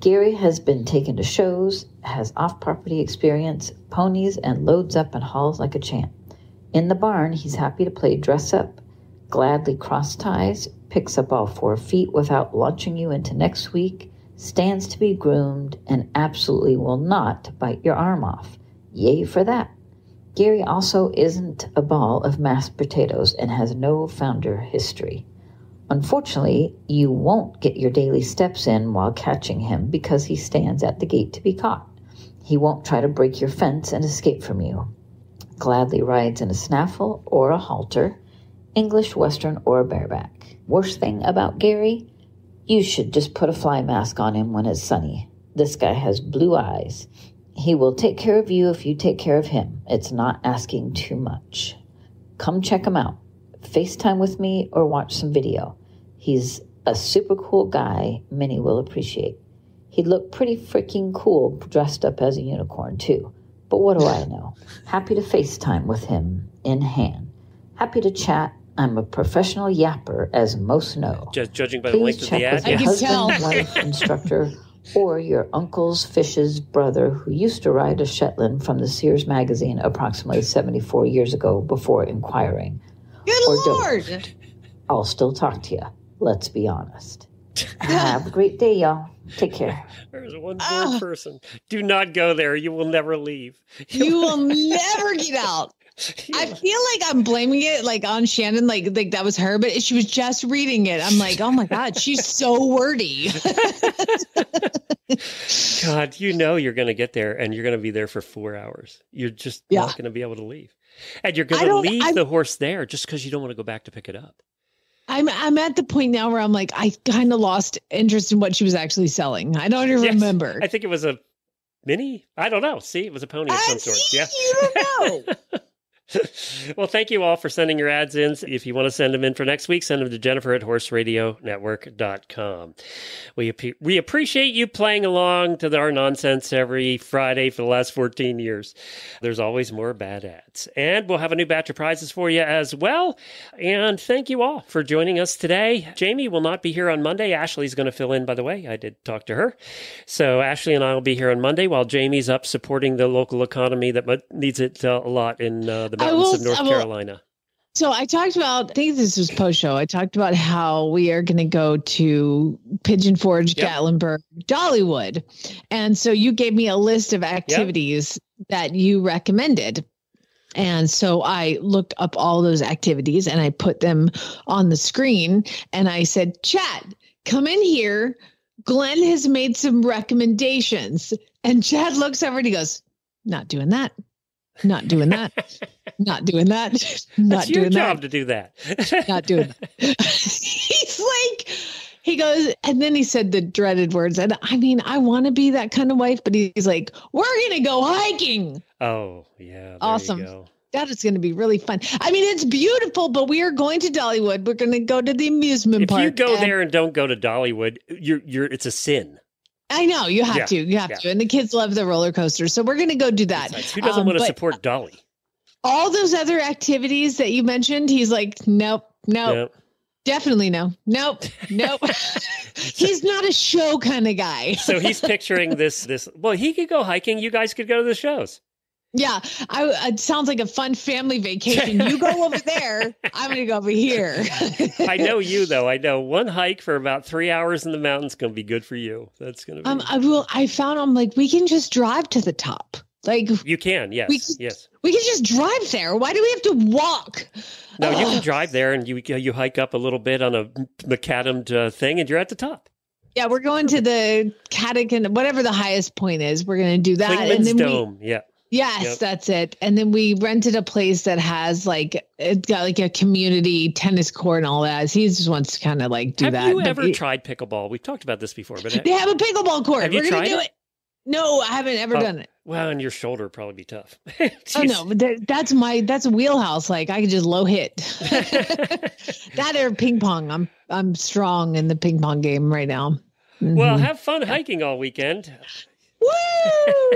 Gary has been taken to shows, has off property experience, ponies, and loads up and hauls like a champ. In the barn, he's happy to play dress up, gladly cross ties, picks up all four feet without launching you into next week, stands to be groomed, and absolutely will not bite your arm off. Yay for that. Gary also isn't a ball of mashed potatoes and has no founder history. Unfortunately, you won't get your daily steps in while catching him because he stands at the gate to be caught. He won't try to break your fence and escape from you. Gladly rides in a snaffle or a halter, English, Western, or a bareback. Worst thing about Gary? You should just put a fly mask on him when it's sunny. This guy has blue eyes. He will take care of you if you take care of him. It's not asking too much. Come check him out. FaceTime with me or watch some video. He's a super cool guy many will appreciate. He'd look pretty freaking cool dressed up as a unicorn, too. But what do I know? Happy to FaceTime with him in hand. Happy to chat. I'm a professional yapper, as most know. Just judging by the Please length of the with ad. your I can husband, wife, instructor, or your uncle's fish's brother who used to ride a Shetland from the Sears magazine approximately 74 years ago before inquiring. Good Or don't. lord! I'll still talk to you. Let's be honest. Have a great day, y'all. Take care. There's one Ah. poor person. Do not go there. You will never leave. You will never get out. I feel like I'm blaming it like on Shannon, like like that was her, but she was just reading it. I'm like, oh my god, she's so wordy. God, you know you're going to get there and you're going to be there for four hours. You're just Yeah. not going to be able to leave. And you're going to leave I- the horse there just because you don't want to go back to pick it up. I'm I'm at the point now where I'm like I kind of lost interest in what she was actually selling. I don't even Yes. remember. I think it was a mini. I don't know. See, it was a pony of some sort. Yeah. You don't know. well, thank you all for sending your ads in. If you want to send them in for next week, send them to Jennifer at horseradionetwork.com. We, appe- we appreciate you playing along to our nonsense every Friday for the last 14 years. There's always more bad ads. And we'll have a new batch of prizes for you as well. And thank you all for joining us today. Jamie will not be here on Monday. Ashley's going to fill in, by the way. I did talk to her. So Ashley and I will be here on Monday while Jamie's up supporting the local economy that needs it uh, a lot in uh, the I mountains will- of North Carolina. So I talked about, I think this was post show. I talked about how we are going to go to Pigeon Forge, Yep. Gatlinburg, Dollywood. And so you gave me a list of activities that you recommended. And so I looked up all those activities and I put them on the screen and I said, Chad, come in here. Glenn has made some recommendations. And Chad looks over and he goes, Not doing that. Not doing that. Not doing that. Not That's your doing that job to do that. not doing that. He's like, he goes, and then he said the dreaded words. And I mean, I want to be that kind of wife, but he's like, we're going to go hiking. Oh, yeah. There Awesome. You go. That is going to be really fun. I mean, it's beautiful, but we are going to Dollywood. We're going to go to the amusement If park. If you go and- there and don't go to Dollywood, you're you're it's a sin. I know you have Yeah, to, you have yeah. to. And the kids love the roller coaster. So we're going to go do that. Who doesn't Um, want to support Dolly? all those other activities that you mentioned? He's like, nope, nope. Yeah. Definitely no. Nope. Nope. He's not a show kind of guy. So he's picturing this this. Well, he could go hiking. You guys could go to the shows. Yeah, I, it sounds like a fun family vacation. You go over there. I'm going to go over here. I know you though. I know one hike for about three hours in the mountains going to be good for you. That's going to be. Um, I will. I found I'm like we can just drive to the top. Like you can. Yes. we yes. we can just drive there. Why do we have to walk? No, you can drive there and you you hike up a little bit on a macadam uh, thing, and you're at the top. Yeah, we're going to the Catechin, whatever the highest point is. We're going to do that, and Clingmans then we, Dome. Yeah. Yes, Yep. that's it. And then we rented a place that has like it's got like a community tennis court and all that. He just wants to kind of like do Have that. you but ever it- tried pickleball? We've talked about this before, but They have a pickleball court. Have you We're gonna tried do it? it. No, I haven't ever Oh, done it. Well, and your shoulder would probably be tough. Oh no, but that, that's my that's a wheelhouse. Like I can just low hit. that or ping pong. I'm I'm strong in the ping pong game right now. Well, Mhm. have fun hiking all weekend. Woo!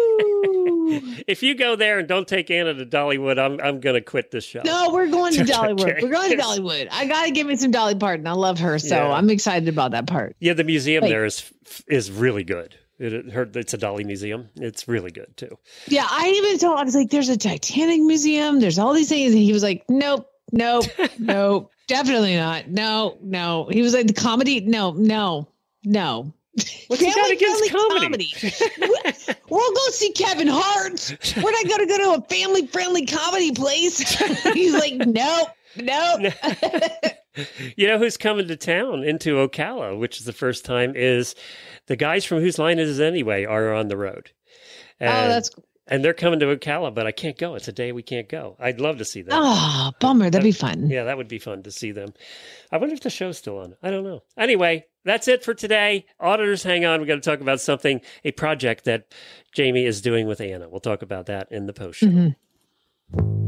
If you go there and don't take Anna to Dollywood, I'm I'm gonna quit this show. No, we're going to Okay. Dollywood. We're going to Dollywood. I gotta give me some Dolly Parton. I love her, so Yeah. I'm excited about that part. Yeah, the museum Like- there is is really good. It, it heard it's a Dolly museum. It's really good too. Yeah, I even told I was like, "There's a Titanic museum. There's all these things," and he was like, "Nope, nope, nope, definitely not. No, no." He was like, "The comedy? No, no, no." What's he got Family against friendly comedy? We- we'll go see Kevin Hart. We're not going to go to a family friendly comedy place. He's like, "Nope, nope." You know who's coming to town into Ocala, which is the first time, is the guys from Whose Line Is It Anyway are on the road. oh, that's and they're coming to Ocala, but I can't go. It's a day we can't go. I'd love to see them. oh, bummer. That'd be fun. Yeah, that would be fun to see them. I wonder if the show's still on. I don't know. Anyway, that's it for today. Auditors, hang on. we got to talk about something, a project that Jamie is doing with Anna. We'll talk about that in the post show. Neutering. Mm-hmm.